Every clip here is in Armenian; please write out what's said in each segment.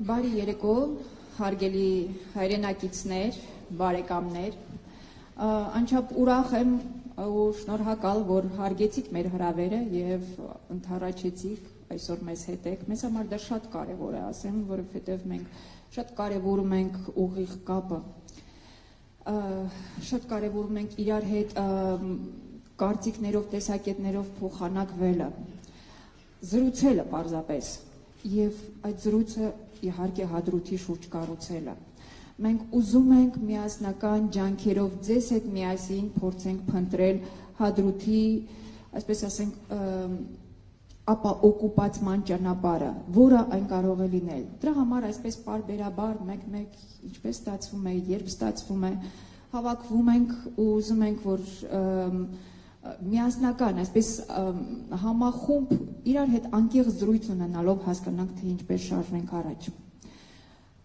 Բարի երեկո, հարգելի հայրենակիցներ, բարեկամներ։ Անչափ ուրախ եմ ու շնորհակալ, որ հարգեցիք մեր հրավերը եւ ընթառաջեցիք այսօր մեզ հետ եք։ Մեզ համար դա շատ կարեւոր է, ասեմ, որովհետեւ մենք շատ կարեւորում ենք ուղիղ կապը։ Շատ կարեւորում ենք իրար հետ կարծիքներով, տեսակետներով փոխանակվելը, զրուցելը պարզապես եւ այդ զրույցը իհարկե հադրութի շուրջ կառուցելը։ Մենք ուզում ենք միասնական ջանքերով ձեզ հետ միասին փորձենք փնտրել հադրութի, այսպես ասենք, ապա օկուպացման ճանապարհը, որը այն կարող է լինել։ Դրա համար այսպես բարբերաբար մեկ-մեկ ինչպես ստացվում է, երբ ստացվում է, հավաքվում ենք ու ուզում ենք, որ միասնական, այսպես համախումբ իրար հետ անկեղծ զրույց ունենալով հասկանանք, թե ինչպես շարժվենք առաջ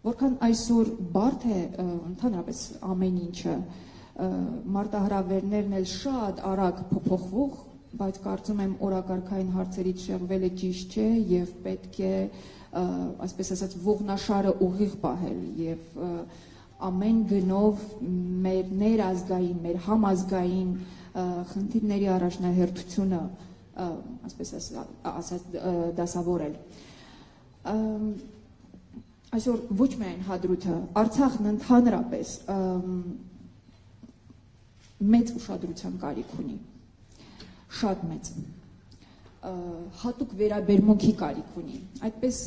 որքան այսօր բարդ է ընդհանրապես ամեն ինչը մարտահրավերներն էլ շատ արագ փոփոխվող, բայց կարծում եմ օրակարգային հարցերից շեղվելը ճիշտ չէ եւ պետք է այսպես ասած ողնաշարը ուղիղ պահել եւ ամեն գնով մեր ներազգային, մեր համազգային խնդիրների առաջնահերթությունը այսպես ասած դասավորել այսօր ոչ միայն հադրութը, Արցախն ընդհանրապես մեծ ուշադրության կարիք ունի։ Շատ մեծ հատուկ վերաբերմունքի կարիք ունի։ Այդպես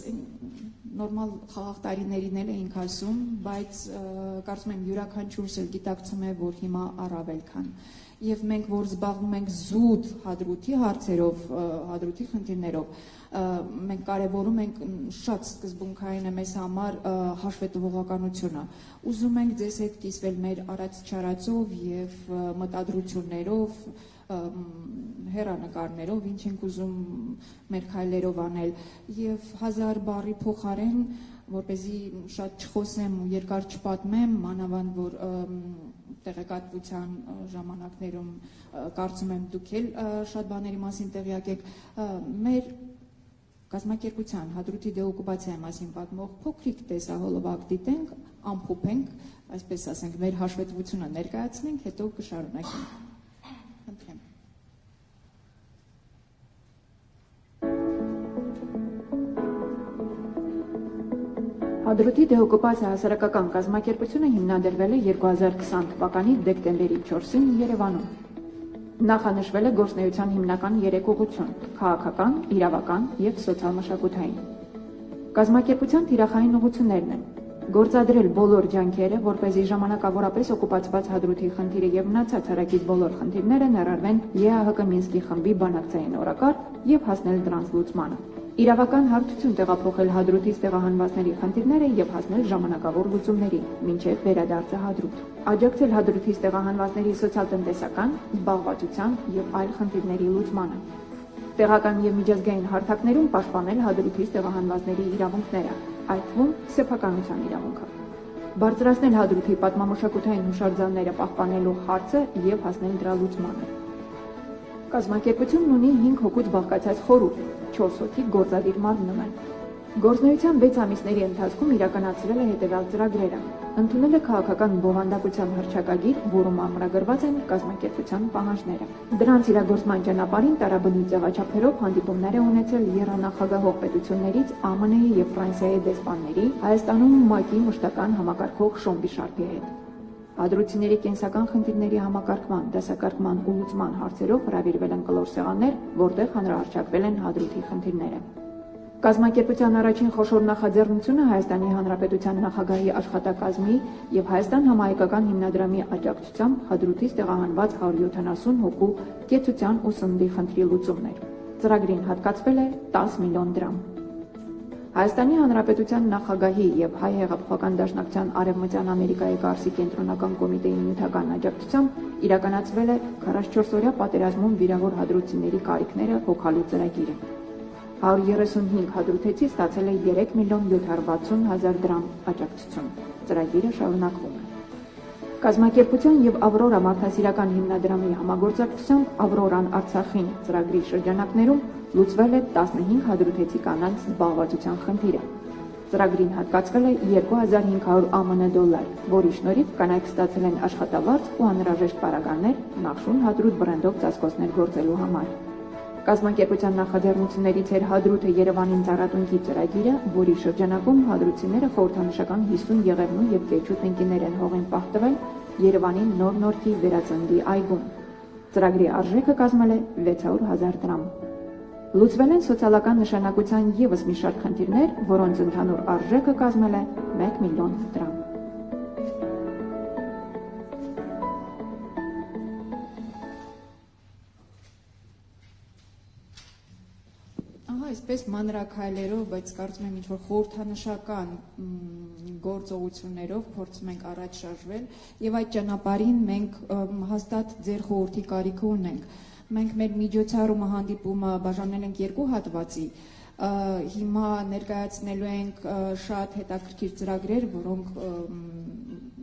նորմալ խաղաղ տարիներին էլ էինք ասում, բայց կարծում եմ յուրաքանչյուրս էլ գիտակցում է, որ հիմա առավել քան եւ մենք որ զբաղվում ենք զուտ հադրութի հարցերով, հադրութի խնդիրներով, մենք կարևորում ենք շատ սկզբունքային է մեզ համար հաշվետվողականությունը։ Ուզում ենք ձեզ հետ կիսվել մեր արած չարածով եւ մտադրություններով, հերանեկարներով, ինչ ենք ուզում մեր քայլերով անել եւ հազար բարի փոխարեն որ เป զի շատ չխոսեմ ու երկար չպատմեմ, մանավանդ որ տեղեկատվության ժամանակներում կարծում եմ դուք էլ շատ բաների մասին տեղյակ եք, մեր կազմակերպության հադրութի դեօկուպացիայի մասին պատմող փոքրիկ տեսահոլովակ դիտենք, ամփոփենք, այսպես ասենք, մեր հաշվետվությունը ներկայացնենք, հետո կշարունակենք։ Հադրութի դեօկուպացիա հասարակական կազմակերպությունը հիմնադրվել է 2020 թվականի դեկտեմբերի 4-ին Երևանում նախանշվել է գործնեության հիմնական երեք ուղղություն՝ քաղաքական, իրավական եւ սոցիալ-մշակութային։ Կազմակերպության թիրախային ուղղություններն են. Գործադրել բոլոր ջանքերը, որ เป զի ժամանակավորապես օկուպացված հադրութի խնդիրը եւ մնացած հարակից բոլոր խնդիրները ներառվեն ԵԱՀԿ Մինսկի խմբի բանակցային օրակարգ եւ հասնել դրանց լուծմանը իրավական հարթություն տեղափոխել հադրութից տեղահանվածների խնդիրները եւ հասնել ժամանակավոր լուծումների, մինչեւ վերադարձը հադրութ։ Աջակցել հադրութից տեղահանվածների սոցիալ-տնտեսական, զբաղվածության եւ այլ խնդիրների լուծմանը։ Տեղական եւ միջազգային հարթակներում պաշտպանել հադրութից տեղահանվածների իրավունքները, այդ թվում սեփականության իրավունքը բարձրացնել հադրութի պատմամշակութային հուշարձանները պահպանելու հարցը եւ հասնել դրա լուծմանը։ Կազմակերպությունն ունի 5 հոգուց բաղկացած խորհուրդ, 4 հոգի գործադիր մարմնում են։ Գործնեության 6 ամիսների ընթացքում իրականացրել է հետևյալ ծրագրերը. ընդունել է քաղաքական բովանդակության հրճակագիր, որում ամրագրված են կազմակերպության պահանջները։ Դրանց իրագործման ճանապարհին տարաբնույթ ձևաչափերով հանդիպումներ է ունեցել երանախագահող պետություններից ԱՄՆ-ի եւ Ֆրանսիայի դեսպանների, Հայաստանում ՄԱԿ-ի մշտական համակարգող Շոմբի Շարփի հետ։ Ադրությունների կենսական խնդիրների համակարգման, դասակարգման ու լուծման հարցերով հրավիրվել են կլոր սեղաններ, որտեղ հանրահարչակվել են հադրութի խնդիրները։ Կազմակերպության առաջին խոշոր նախաձեռնությունը Հայաստանի Հանրապետության նախագահի աշխատակազմի եւ Հայաստան համահայկական հիմնադրամի աջակցությամբ հադրութից տեղահանված 170 հոգու կեցության ու սննդի խնդրի լուծումն էր։ Ծրագրին հատկացվել է 10 միլիոն դրամ։ Հայաստանի Հանրապետության նախագահի եւ Հայ հեղափոխական դաշնակցության Արևմտյան Ամերիկայի Կարսի կենտրոնական կոմիտեի նյութական աջակցությամբ իրականացվել է 44-օրյա պատերազմում վիրավոր հադրութիների կարիքները հոգալու ծրագիրը։ 135 հադրութեցի ստացել է 3 միլիոն 760 հազար դրամ աջակցություն։ Ծրագիրը շարունակվում է։ Կազմակերպության եւ Ավրորա մարդասիրական հիմնադրամի համագործակցությամբ Ավրորան Արցախին ծրագրի շրջանակներում լուծվել է 15 հադրութեցի կանանց զբաղվածության խնդիրը։ Ծրագրին հատկացվել է 2500 ԱՄՆ դոլար, որի շնորհիվ կանայք ստացել են աշխատավարձ ու անհրաժեշտ պարագաներ նախշուն հադրուտ բրենդով ծածկոցներ գործելու համար։ Կազմակերպության նախաձեռնություններից էր Հադրութը Երևանին ծառատունքի ծրագիրը, որի շրջանակում հադրութիները խորհրդանշական 50 եղևնու եւ կեչուտ ընկիներ են հողին պահտվել Երևանի նոր նորքի վերածնդի այգում։ Ծրագրի արժեքը կազմել է 600 000 դրամ։ Լուծվել են սոցիալական նշանակության եւս մի շարք խնդիրներ, որոնց ընդհանուր արժեքը կազմել է 1 միլիոն դրամ։ այսպես մանրակայլերով, բայց կարծում եմ ինչ-որ խորհրդանշական գործողություններով փորձում ենք առաջ շարժվել եւ այդ ճանապարհին մենք հաստատ ձեր խորհրդի կարիքը ունենք Մենք մեր միջոցառումը հանդիպումը բաժանել ենք երկու հատվածի։ Հիմա ներկայացնելու ենք շատ հետաքրքիր ծրագրեր, որոնք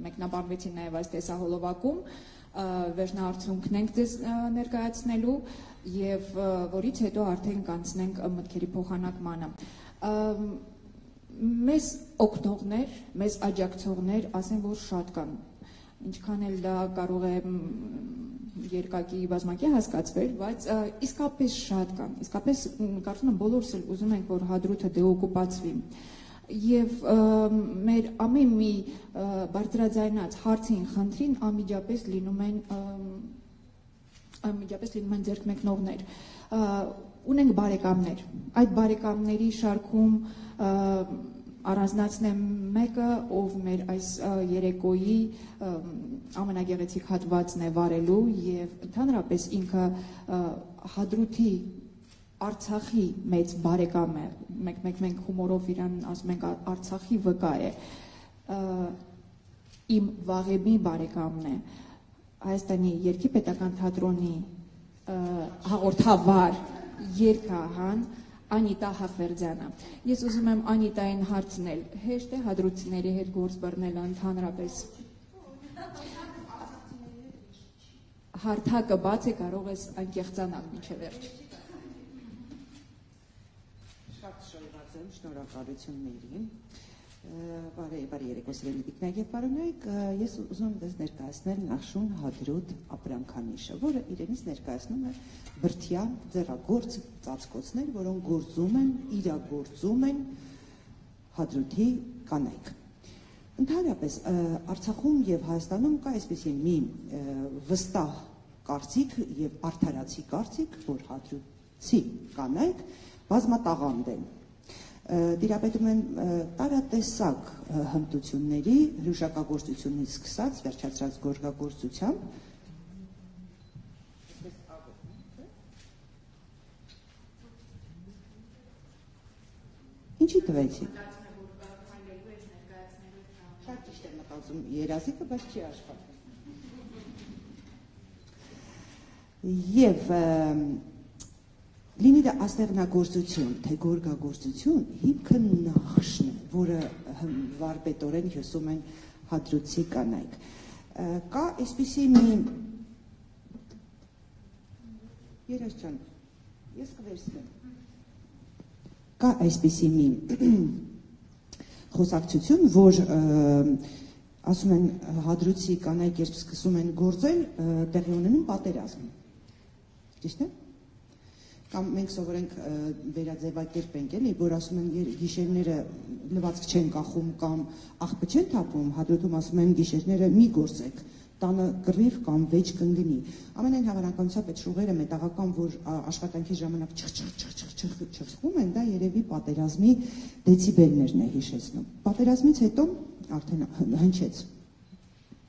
մեկնաբանվեցին նաև այս տեսահոլովակում վերջնարդյունքն ենք ձեզ ներկայացնելու եւ որից հետո արդեն կանցնենք մտքերի փոխանակմանը մեզ օգնողներ, մեզ աջակցողներ, ասեն որ շատ կան։ Ինչքան էլ դա կարող է երկակի բազմակի հասկացվեր, բայց իսկապես շատ կան։ Իսկապես կարծում եմ բոլորս էլ ուզում ենք, որ հադրութը դեօկուպացվի եւ մեր ամեն մի բարձրաձայնած հարցին, խնդրին անմիջապես լինում են անմիջապես լինում են ձերք մեկնողներ ունենք բարեկամներ այդ բարեկամների շարքում առանձնացնեմ մեկը, ով մեր այս երեկոյի ամենագեղեցիկ հատվածն է վարելու եւ ընդհանրապես ինքը հադրութի Արցախի մեծ բարեկամ է։ Մենք մենք մենք հումորով իրան ասում ենք Արցախի վկա է։ Իմ վաղեմի բարեկամն է։ Հայաստանի Երկի Պետական թատրոնի հաղորդավար երկահան Անիտա Հախվերդյանը։ Ես ուզում եմ Անիտային հարցնել, հեշտ է հադրուցիների հետ գործ բռնել ընդհանրապես։ Հարթակը բաց է, կարող ես անկեղծանալ միջև վերջ։ Շատ շնորհակալ եմ շնորհակալություններին բարի բարի երեկո սիրելի դիկնակ եւ պարոնայք ես ուզում եմ դες ներկայացնել Նախշուն Հադրուտ ապրանքանիշը որը իրենից ներկայացնում է բրթյա ձեռագործ ծածկոցներ որոնք գործում են իրագործում են Հադրութի կանայք Ընդհանրապես Արցախում եւ Հայաստանում կա այսպեսի մի վստահ կարծիք եւ արդարացի կարծիք որ Հադրութի կանայք բազմատաղանդ են դիրապետում են տարատեսակ հմտությունների հրուշակագործությունից սկսած վերջացած գորգագործությամբ Ինչի տվեցիք։ Շատ ճիշտ եմ մտածում երազիկը, բայց չի աշխատում։ Եվ Լինի դա աստեղնագործություն, թե գորգագործություն, հիմքը նախշն է, որը վարպետորեն հյուսում են հադրուցի կանայք։ Կա այսպիսի մի Երաշ ջան, ես կվերցնեմ։ Կա այսպիսի մի խոսակցություն, որ ասում են հադրուցի կանայք երբ սկսում են գործել, տեղի ունենում պատերազմ։ Ճիշտ է՞ կամ մենք սովորենք վերաձևակերպենք էլի որ ասում են գիշերները լվացք չեն կախում կամ աղբը չեն թափում հադրութում ասում են գիշերները մի գործեք տանը կռիվ կամ վեճ կընկնի ամենայն հավանականությամբ այդ շուղերը մետաղական որ աշխատանքի ժամանակ չխխխխխխխում են դա երևի պատերազմի դեցիբելներն է հիշեցնում պատերազմից հետո արդեն հնչեց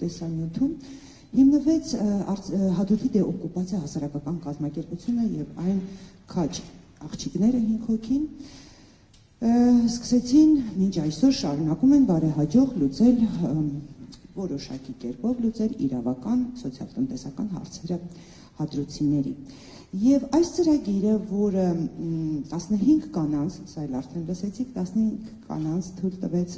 տեսանյութում Հիմնվեց հադրութի դեօկուպացիա հասարակական կազմակերպությունը եւ այն քաջ աղջիկները 5 հոգին սկսեցին մինչ այսօր շարունակում են բարեհաջող լուծել որոշակի կերպով լուծել իրավական, սոցիալ-տնտեսական հարցերը հադրուցիների։ Եվ այս ծրագիրը, որը 15 կանանց, սա էլ արդեն լսեցիք, 15 կանանց թույլ տվեց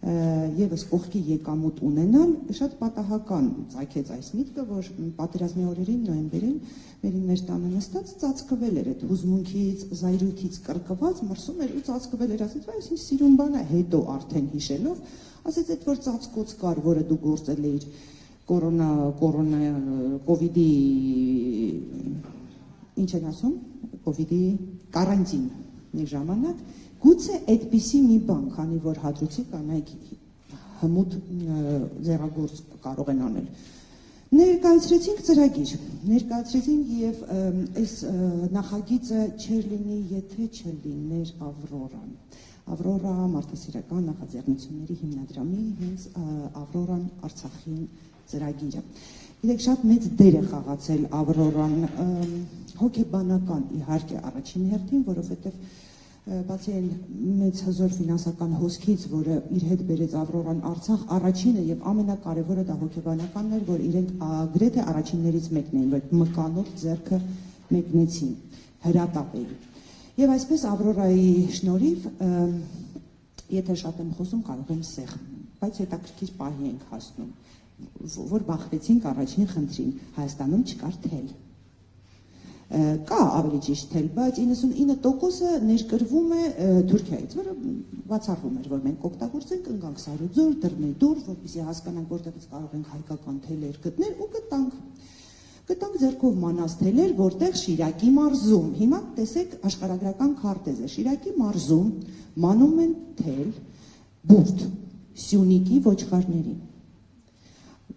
եւս կողքի եկամուտ ունենալ շատ պատահական ցակեց այս միտքը որ պատերազմի օրերին նոեմբերին մերին մեր տանը նստած ծածկվել էր այդ հուզմունքից զայրույթից կրկված մրսում էր ու ծածկվել էր ասից այս ինչ սիրուն բան է հետո արդեն հիշելով ասեց այդ որ ծածկոց կար որը դու գործել էիր կորոնա կորոնա կոവിഡ്ի ինչ են ասում կոവിഡ്ի կարանտին մի ժամանակ Գուցե այդպիսի մի բան, քանի որ հադրուցի կանայք հմուտ ձեռագործ կարող են անել։ Ներկայացրեցինք ծրագիր, ներկայացրեցինք եւ այս նախագիծը չեր լինի, եթե չլիներ Ավրորան։ Ավրորա մարդասիրական նախաձեռնությունների հիմնադրամի հենց Ավրորան Արցախին ծրագիրը։ Իրեք շատ մեծ դեր է խաղացել Ավրորան հոգեբանական իհարկե առաջին հերթին, որովհետև բացի այն մեծ հզոր ֆինանսական հոսքից, որը իր հետ բերեց Ավրորան Արցախ, առաջինը եւ ամենակարևորը դա հոգեբանականն էր, որ իրենք գրեթե առաջիններից մեկն էին, որ մկանոտ ձեռքը մեկնեցին, հրատապեին։ Եվ այսպես Ավրորայի շնորհիվ եթե շատ եմ խոսում, կարող եմ սեղ, բայց հետաքրքիր պահի ենք հասնում, որ բախվեցինք առաջին խնդրին, Հայաստանում չկար թել կա ավելի ճիշտ թել, բայց 99%-ը ներկրվում է Թուրքիայից, որը բացառվում էր, որ մենք օգտագործենք ընկանք Սարուձոր, Դռնեդուր, որպեսզի հասկանանք որտեղից կարող ենք հայկական թելեր գտնել ու գտանք։ Գտանք ձերքով մանած թելեր, որտեղ Շիրակի մարզում։ Հիմա տեսեք աշխարհագրական քարտեզը։ Շիրակի մարզում մանում են թել բուրդ Սյունիքի ոչխարներին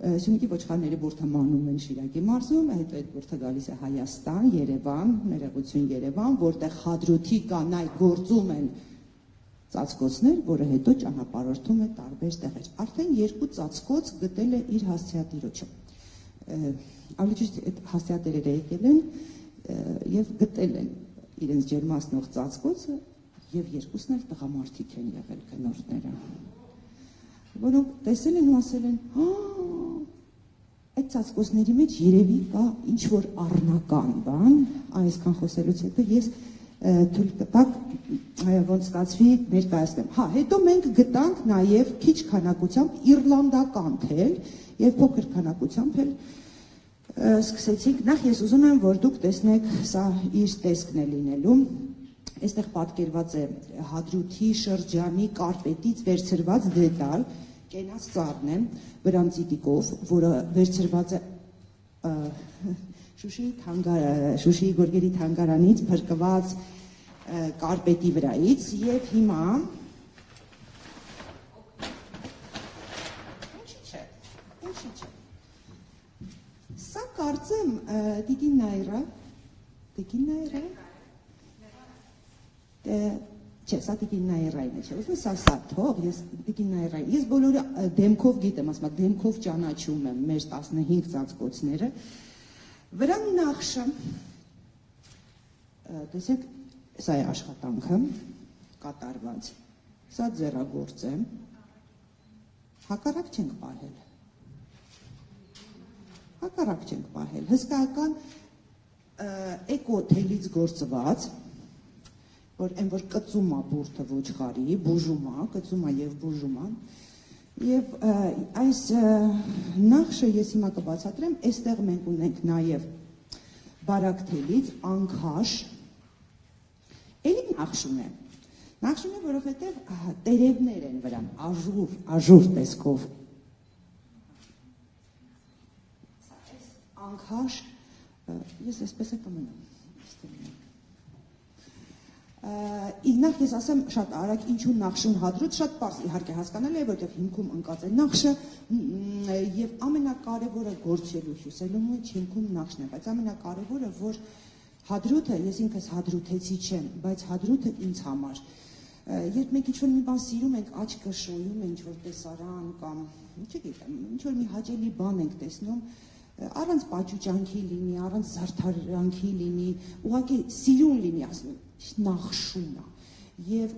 Սյունիքի ոչխարների բուրդը մանում են Շիրակի մարզում, հետո այդ բուրդը գալիս է Հայաստան, Երևան, ներողություն Երևան, որտեղ հադրութի կանայք գործում են ծածկոցներ, որը հետո ճանապարհորդում է տարբեր տեղեր։ Արդեն երկու ծածկոց գտել է իր հասցեատիրոջը։ Ավելի ճիշտ այդ հասցեատերերը եկել են եւ գտել են իրենց ջերմացնող ծածկոցը եւ երկուսն էլ տղամարդիկ են եղել գնորդները որոնք տեսել են ու ասել են, «Հա, այդ ծածկոցների մեջ երևի կա ինչ որ առնական բան, այսքան խոսելուց հետո ես թույլ տակ ոնց ստացվի ներկայացնեմ։ Հա, հետո մենք գտանք նաև քիչ քանակությամբ իռլանդական թել եւ փոքր քանակությամբ էլ սկսեցինք նախ ես ուզում եմ որ դուք տեսնեք սա իր տեսքն է լինելու այստեղ պատկերված է հադրութի շրջանի կարպետից վերցրված դետալ կենաց ծառն է վրանցիտիկով, որը վերցրված է Շուշի թանգար Շուշիի գորգերի թանգարանից փրկված կարպետի վրայից եւ հիմա Սա կարծեմ Տիկին Նայրա Տիկին Նայրա Չէ, սա Տիկին Նայրային է, չէ, ուզում սա սա թող, ես Տիկին Նայրային, ես բոլորը դեմքով գիտեմ, ասում եմ, դեմքով ճանաչում եմ մեր 15 ծածկոցները։ Վրան նախշը տեսեք, սա է աշխատանքը կատարված։ Սա ձեռագործ է։ Հակառակ չենք պահել։ Հակառակ չենք պահել։ Հսկայական էկո թելից գործված որ այն որ կծում է բուրդը ոչխարի, բուժում է, կծում է եւ բուժում է։ Եվ այս նախշը ես հիմա կբացատրեմ, այստեղ մենք ունենք նաեւ բարակթելից անկաշ էլի նախշուն է։ Նախշուն է, որովհետեւ տերևներ են վրան, աժուր, աժուր տեսքով։ Անկաշ ես այսպես եմ կմնամ Իգնակ ես ասեմ շատ արագ ինչու նախշուն հադրուց շատ པարզ իհարկե հասկանալի է որովհետև հիմքում ընկած է նախշը եւ ամենակարևորը գործելու հյուսելու մեջ հիմքում նախշն է բայց ամենակարևորը որ հադրութը ես ինքս հադրութեցի չեմ բայց հադրութը ինձ համար երբ մենք ինչ-որ մի բան սիրում ենք աչքը շոյում ինչ որ տեսարան կամ չգիտեմ ինչ որ մի հաճելի բան ենք տեսնում առանց պաճուճանքի լինի, առանց զարդարանքի լինի, ուղղակի սիրուն լինի, ասում նախշում է։ Եվ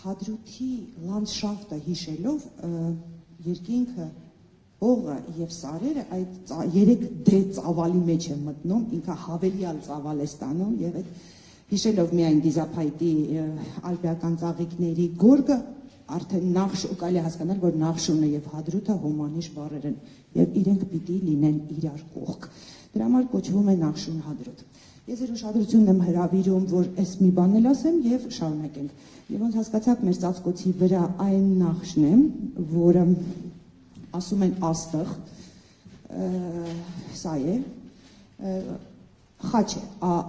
հադրութի լանդշաֆտը հիշելով երկինքը հողը եւ սարերը այդ երեք դե ծավալի մեջ է մտնում, ինքը հավելյալ ծավալ է ստանում եւ այդ հիշելով միայն դիզափայտի ալպիական ծաղիկների գորգը արդեն նախշ կարելի է հասկանալ, որ նախշունը եւ հադրութը հոմանիշ բառեր են եւ իրենք պիտի լինեն իրար կողք։ Դրա համար կոչվում է նախշուն հադրութ։ Ես իր ուշադրությունն եմ հրավիրում, որ այս մի բան էլ ասեմ եւ շարունակենք։ Եվ ոնց հասկացաք, մեր ծածկոցի վրա այն նախշն է, որը ասում են աստղ, սա է, խաչ է,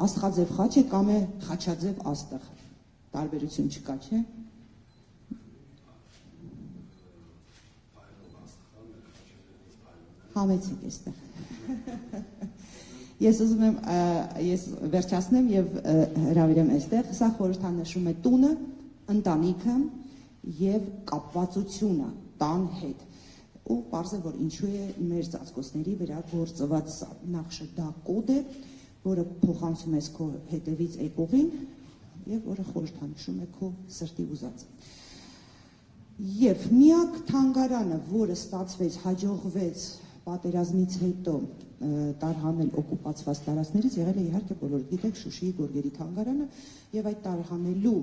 աստղաձև խաչ է կամ է խաչաձև աստղ։ Տարբերություն չկա, չէ՞։ Համեցեք այստեղ։ Ես ուզում եմ ես վերջացնեմ եւ հravirեմ այստեղ։ Սա խորհրդանշում է տունը, ընտանիքը եւ կապվածությունը տան հետ ու parz է որ ինչու է մեր ծածկոցների վրա գործված սա նախշը դա կոդ է որը փոխանցում ես քո հետևից եկողին եւ որը խորհրդանշում է քո սրտի ուզածը եւ միակ թանգարանը որը ստացվեց հաջողվեց պատերազմից հետո տարհանել օկուպացված տարածքներից եղել է իհարկե բոլորը գիտեք Շուշիի Գորգերի թանգարանը եւ այդ տարհանելու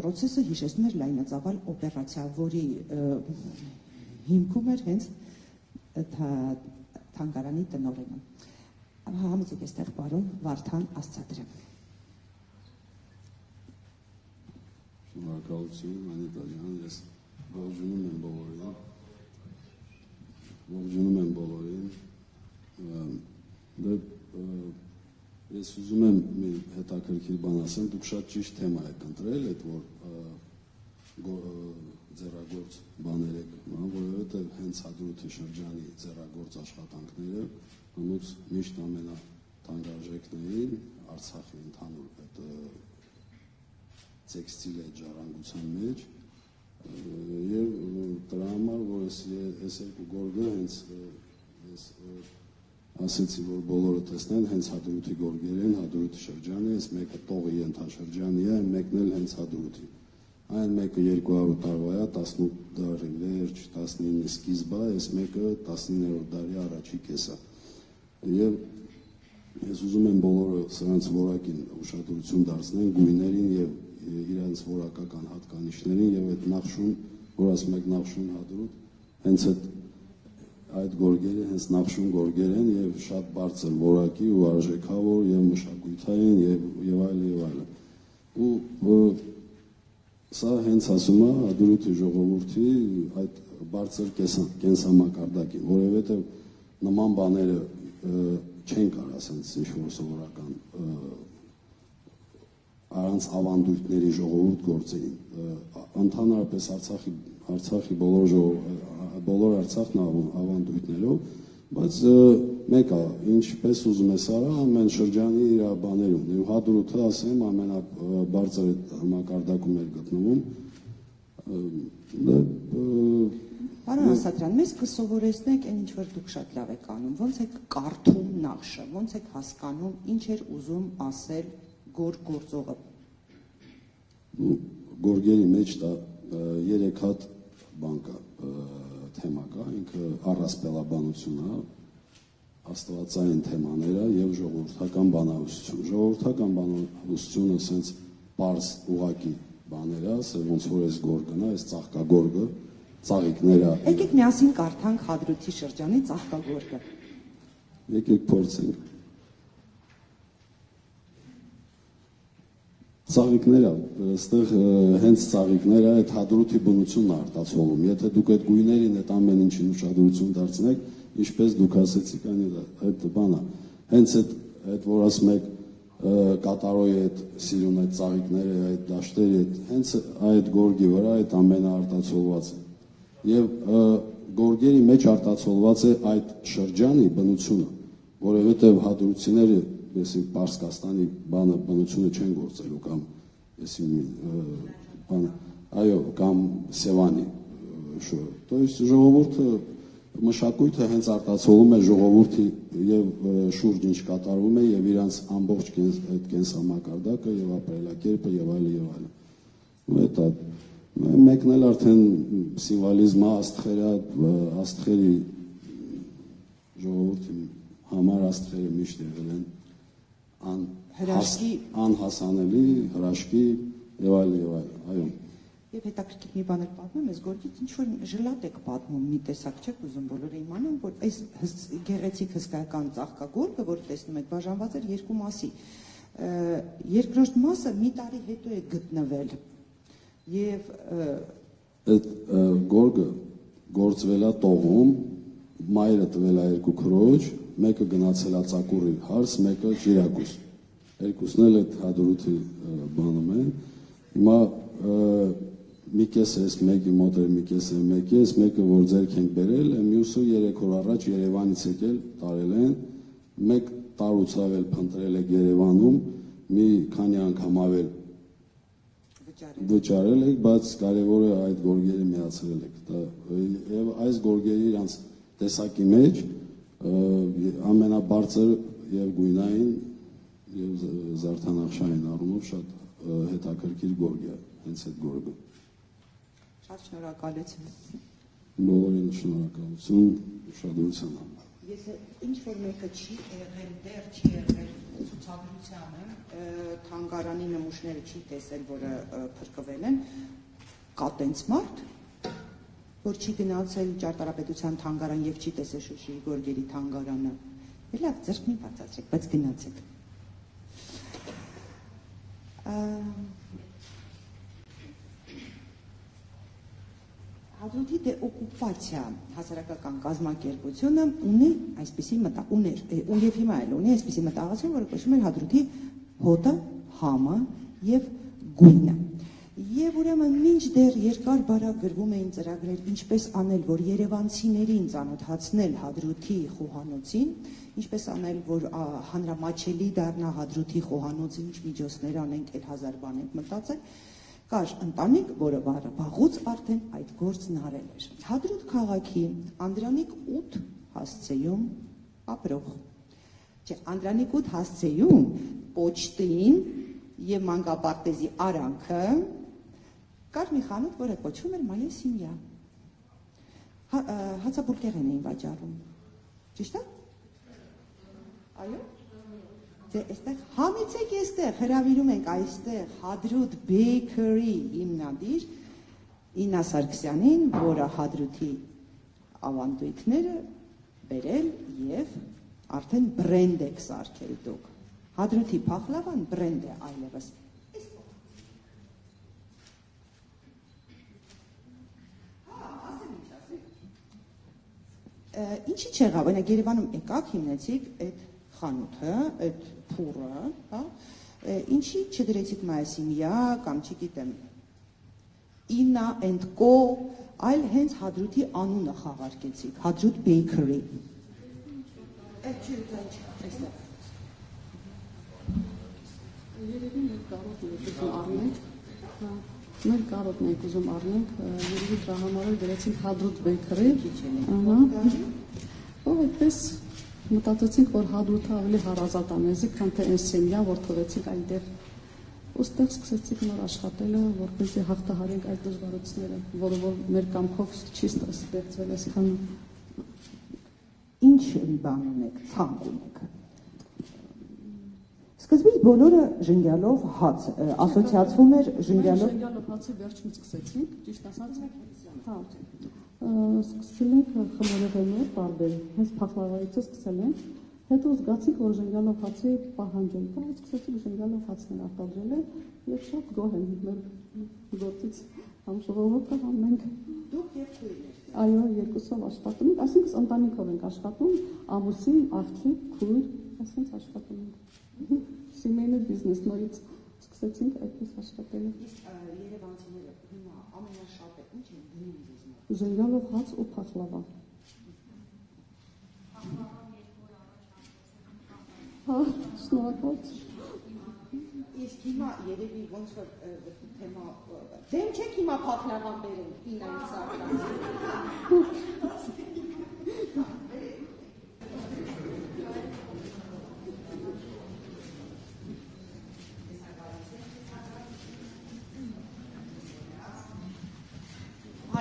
process-ը հիշեցնում էր լայնածավալ օպերացիա, որի հիմքում էր հենց թանգարանի տնօրենը։ Համեցեք այստեղ բարոն Վարդան Աստծադրեմ։ Շնորհակալություն, Անիտա ջան, ես ողջունում եմ բոլորին ողջունում եմ բոլորին։ Դե ես ուզում եմ մի հետաքրքիր բան ասեմ, դուք շատ ճիշտ թեմա եք ընտրել, այդ որ ձեռագործ բաներ եք, որովհետև հենց հադրութի շրջանի ձեռագործ աշխատանքները հնուց միշտ ամենա թանկարժեքներին Արցախի ընդհանուր այդ տեքստիլ այդ ժառանգության մեջ եւ դրա համար որ ես երկու գորգը հենց ես ասեցի որ բոլորը տեսնեն հենց հադրութի գորգեր են հադրութի շրջանի ես մեկը տողի ենթաշրջանի է մեկն էլ հենց հադրութի այն մեկը 200 տարվա է 18 դարի վերջ 19-ի սկիզբը ես մեկը 19-րդ դարի առաջի կեսը եւ ես ուզում եմ բոլորը սրանց որակին ուշադրություն դարձնեն գույներին եւ իրանց որակական հատկանիշներին եւ այդ նախշուն, որ ասում եք նախշուն հադրուտ, հենց այդ այդ գորգերը հենց նախշուն գորգեր են եւ շատ բարձր որակի ու արժեքավոր եւ մշակութային եւ եւ այլ եւ այլ։ Ու սա հենց ասում է հադրութի ժողովրդի այդ բարձր կենսամակարդակին, որովհետեւ նման բաները չեն կարող ասենց ինչ որ սովորական առանց ավանդույթների ժողովուրդ գործեին։ Ընդհանրապես Արցախի Արցախի բոլոր ժողով բոլոր Արցախն ավանդույթներով, բայց մեկ է, ինչպես ուզում ես արա, ամեն շրջանի իր բաներ ունի։ Ու հադրութը ասեմ ամենաբարձր համակարգում էր գտնվում։ Պարոն Ասատրյան, մեզ կսովորեցնեք այն ինչ որ դուք շատ լավ եք անում, ոնց եք կարդում նախշը, ոնց եք հասկանում, ինչ էր ուզում ասել գոր գործողը։ Գորգերի մեջ դա երեք հատ բան կա, թեմա կա, ինքը առասպելաբանությունն է, աստվածային թեմաները եւ ժողովրդական բանավություն։ Ժողովրդական բանավությունը ասենց པարս ուղակի բաներ է, ասել ոնց որ էս գորգն է, էս ծաղկագորգը, ծաղիկները։ Եկեք միասին կարդանք Հադրութի շրջանի ծաղկագորգը։ Եկեք փորձենք։ Ծաղիկները, այստեղ հենց ծաղիկները այդ հադրութի բնությունն է արտացոլում։ Եթե դուք այդ գույներին այդ ամեն ինչին ուշադրություն դարձնեք, ինչպես դուք ասեցիք, այդ բանը, հենց այդ այդ որ ասում եք կատարոյի այդ սիրուն այդ ծաղիկները, այդ դաշտերի, հենց այդ գորգի վրա այդ ամենը արտացոլված է։ Եվ գորգերի մեջ արտացոլված է այդ շրջանի բնությունը, որովհետև հադրուցիները եսի Պարսկաստանի բանը բնությունը չեն գործելու կամ եսի բան այո կամ Սևանի շո то есть ժողովուրդը մշակույթը հենց արտացոլում է ժողովրդի եւ շուրջ ինչ կատարվում է եւ իրանց ամբողջ կենս այդ կենսամակարդակը եւ ապրելակերպը եւ այլ եւ այլ։ Ու դա մեկն էլ արդեն սիմվոլիզմը աստղերա աստղերի ժողովրդի համար աստղերը միշտ եղել են ան հրաշքի անհասանելի հրաշքի եւ այլ եւ այլ այո Եվ հետաքրքիր մի բան էլ պատմեմ, այս գորգից ինչ որ ժլատ եք պատմում, մի տեսակ չեք ուզում բոլորը իմանան, որ այս գեղեցիկ հսկայական ծաղկագորգը, որ տեսնում եք, բաժանված էր երկու մասի։ Երկրորդ մասը մի տարի հետո է գտնվել։ Եվ Այդ գորգը գործվել է տողում, մայրը տվել է երկու քրոջ, մեկը գնացել է ծակուրի հարս, մեկը Շիրակուս։ Երկուսն էլ այդ հադրութի բանում են։ Հիմա մի կեսը էս մեկի մոտ էր, մի կեսը մեկի, էս մեկը որ ձերք ենք բերել, է մյուսը 3 օր առաջ Երևանից եկել, տարել են։ Մեկ տարուց ավել փնտրել եք Երևանում, մի քանի անգամ ավել վճարել։ եք, բայց կարևորը այդ գորգերը միացրել եք։ Դա եւ այս գորգերի իրանց տեսակի մեջ ամենաբարձր եւ գույնային եւ զարդանախշային առումով շատ հետաքրքիր գորգ է հենց այդ գորգը։ Շատ շնորհակալություն։ Բոլորին շնորհակալություն ուշադրության համար։ Եթե ինչ որ մեկը չի եղել, դեռ չի եղել ցուցադրությանը, թանգարանի նմուշները չի տեսել, որը փրկվել են, կա տենց մարդ, որ չի գնացել ճարտարապետության թանգարան եւ չի տեսել Շուշիի գորգերի թանգարանը։ Լավ, ձեռք մի բացացրեք, բայց գնացեք։ Հադրութի դե օկուպացիա հասարակական կազմակերպությունը ունի այսպիսի մտա ուներ ու եւ հիմա էլ ունի այսպիսի մտահղացում, որը կոչվում է հադրութի հոտը, համը եւ գույնը։ Եվ ուրեմն մինչդեռ երկար բարակ գրվում էին ծրագրեր ինչպես անել, որ Երևանցիներին ծանոթացնել հադրութի խոհանոցին, ինչպես անել, որ ա, հանրամաչելի դառնա հադրութի խոհանոցը, ինչ միջոցներ անենք, այլ հազար բան ենք մտածել, կար ընտանիք, որը վաղուց արդեն այդ գործն արել էր։ Հադրութ քաղաքի Անդրանիկ 8 հասցեում ապրող։ Չէ, Անդրանիկ 8 հասցեում պոչտին եւ մանկապարտեզի արանքը կար մի խանութ, որը կոչվում էր Մայե Սիմյա։ Հա, հացաբուրգերեն էին վաճառում։ Ճիշտ է։ Այո։ Դե այստեղ համեցեք այստեղ, հրավիրում ենք այստեղ Հադրութ Bakery հիմնադիր Ինա Սարգսյանին, որը Հադրութի ավանդույթները բերել եւ արդեն բրենդ եք սարքել դուք։ Հադրութի փախլավան բրենդ է այլևս։ Ինչի չեղավ, այնա Երևանում եկաք, հիմնեցիք այդ խանութը, այդ փուրը, հա։ Ինչի չդրեցիք Մայասիմիա կամ չգիտեմ Inna and Co, այլ հենց Հադրութի անունը խաղարկեցիք, Հադրութ Bakery։ Այդ չի դա ինչ, այստեղ։ Երևի մեր կարոտն եք ուզում առնենք, հա, մեր կարոտն եք ուզում առնենք, երևի դրա համար էլ գրեցինք Հադրութ Bakery, ահա, ով այդպես մտածեցինք, որ Հադրութը ավելի հարազատ անեզի, քան թե այն սեմյա, որ թողեցինք այնտեղ։ Ոստեղ սկսեցինք նոր աշխատելը, որպեսզի հաղթահարենք այդ դժվարությունները, որը որ մեր կամքով չի ստեղծվել այսքան Ինչ բան ունեք, ցանկ ունեք։ Սկզբից բոլորը ժենգյալով հաց ասոցիացվում էր ժենգյալով Ժենգյալով հացի վերջին սկսեցինք, ճիշտ ասած, հա, սկսել ենք խմորեղենով բարբեր, հենց փախլավայից սկսել ենք, հետո զգացինք, որ ժենգյալով հացի պահանջ են, դա սկսեցինք ժենգյալով հացներ արտադրել եւ շատ գոհ եմ մեր գործից համ ժողովուրդը համ մենք դուք եւ քույրներ։ այո երկուսով աշխատում ենք, այսինքն ընտանիքով ենք աշխատում, ամուսին, աղջիկ, քույր, այսինքն աշխատում ենք։ Սիմեյնը բիզնես նորից սկսեցինք այդպես աշխատել։ Երևանցիները հիմա ամենաշատը ինչ են դնում բիզնես։ Ժենգյալով հաց ու փախլավա։ Հա, շնորհակալ։ Իսկ հիմա երևի ոնց որ թեմա դեմ չեք հիմա փախլավան բերել ինային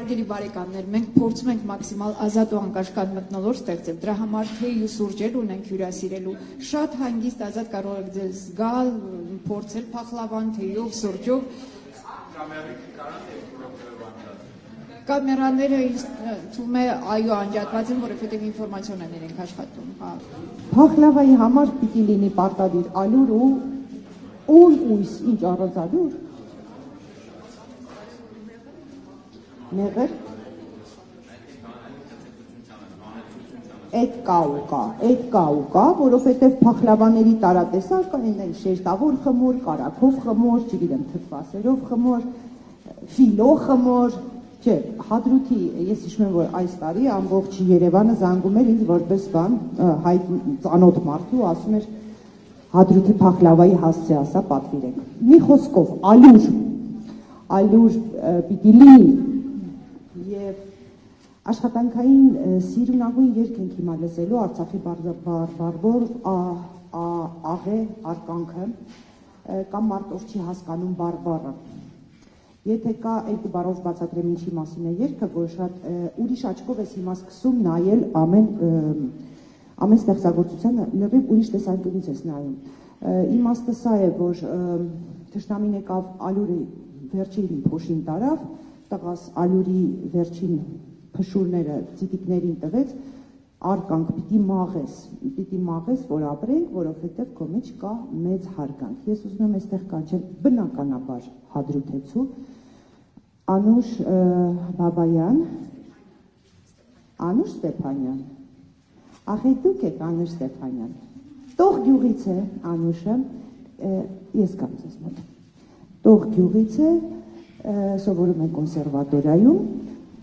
Հարգելի բարեկամներ, մենք փորձում ենք մաքսիմալ ազատ ու անկաշկան մտնոլորտ ստեղծել։ Դրա համար թեյ ու սուրճել ունենք հյուրասիրելու։ Շատ հանգիստ ազատ կարող եք ձեզ զգալ, փորձել փախլավան թեյով, սուրճով։ կամերաները թվում է այո անջատված են, որովհետև ինֆորմացիոն են իրենք աշխատում, հա։ Փախլավայի համար պիտի լինի պարտադիր ալյուր ու ուն ուիս ինչ առանց ալյուր։ Մեղր Այդ կա ու կա, այդ կա ու կա, որովհետև փախլավաների տարատեսակ կա, այն շերտավոր խմոր, կարակով խմոր, չգիտեմ, թթվասերով խմոր, ֆիլո խմոր, չէ, հադրութի, ես հիշում եմ, որ այս տարի ամբողջ Երևանը զանգում էր ինձ որպես բան, ը, հայտ ծանոթ մարդու, ասում էր հադրութի փախլավայի հասցե ասա պատվիրեք։ Մի խոսքով, ալյուր, ալյուր պիտի լինի աշխատանքային ը, սիրունագույն երգ ենք հիմա լսելու Արցախի բարձ- բար- բարբոր ա- ա- աղե արկանքը կամ մարդով չի հասկանում բարբառը Եթե կա երկու բառով բացատրեմ ինչի մասին է երգը, որ շատ ուրիշ աչքով ես հիմա սկսում նայել ամեն ամեն ստեղծագործությանը լրիվ ուրիշ տեսանկյունից ես նայում։ Իմաստը սա է, որ թշնամին եկավ ալյուրի վերջին փոշին տարավ, տղաս ալյուրի վերջին փշուրները ցիտիկներին տվեց, արկանք պիտի մաղես, պիտի մաղես, որ ապրենք, որովհետև քո մեջ կա մեծ հարգանք։ Ես ուզում եմ այստեղ կանչել բնականաբար հադրութեցու Անուշ Բաբայան, Անուշ Ստեփանյան։ Ախե դուք եք Անուշ Ստեփանյան։ Տող գյուղից է Անուշը, ես կամ ձեզ մոտ։ Տող գյուղից է, սովորում է կոնսերվատորիայում,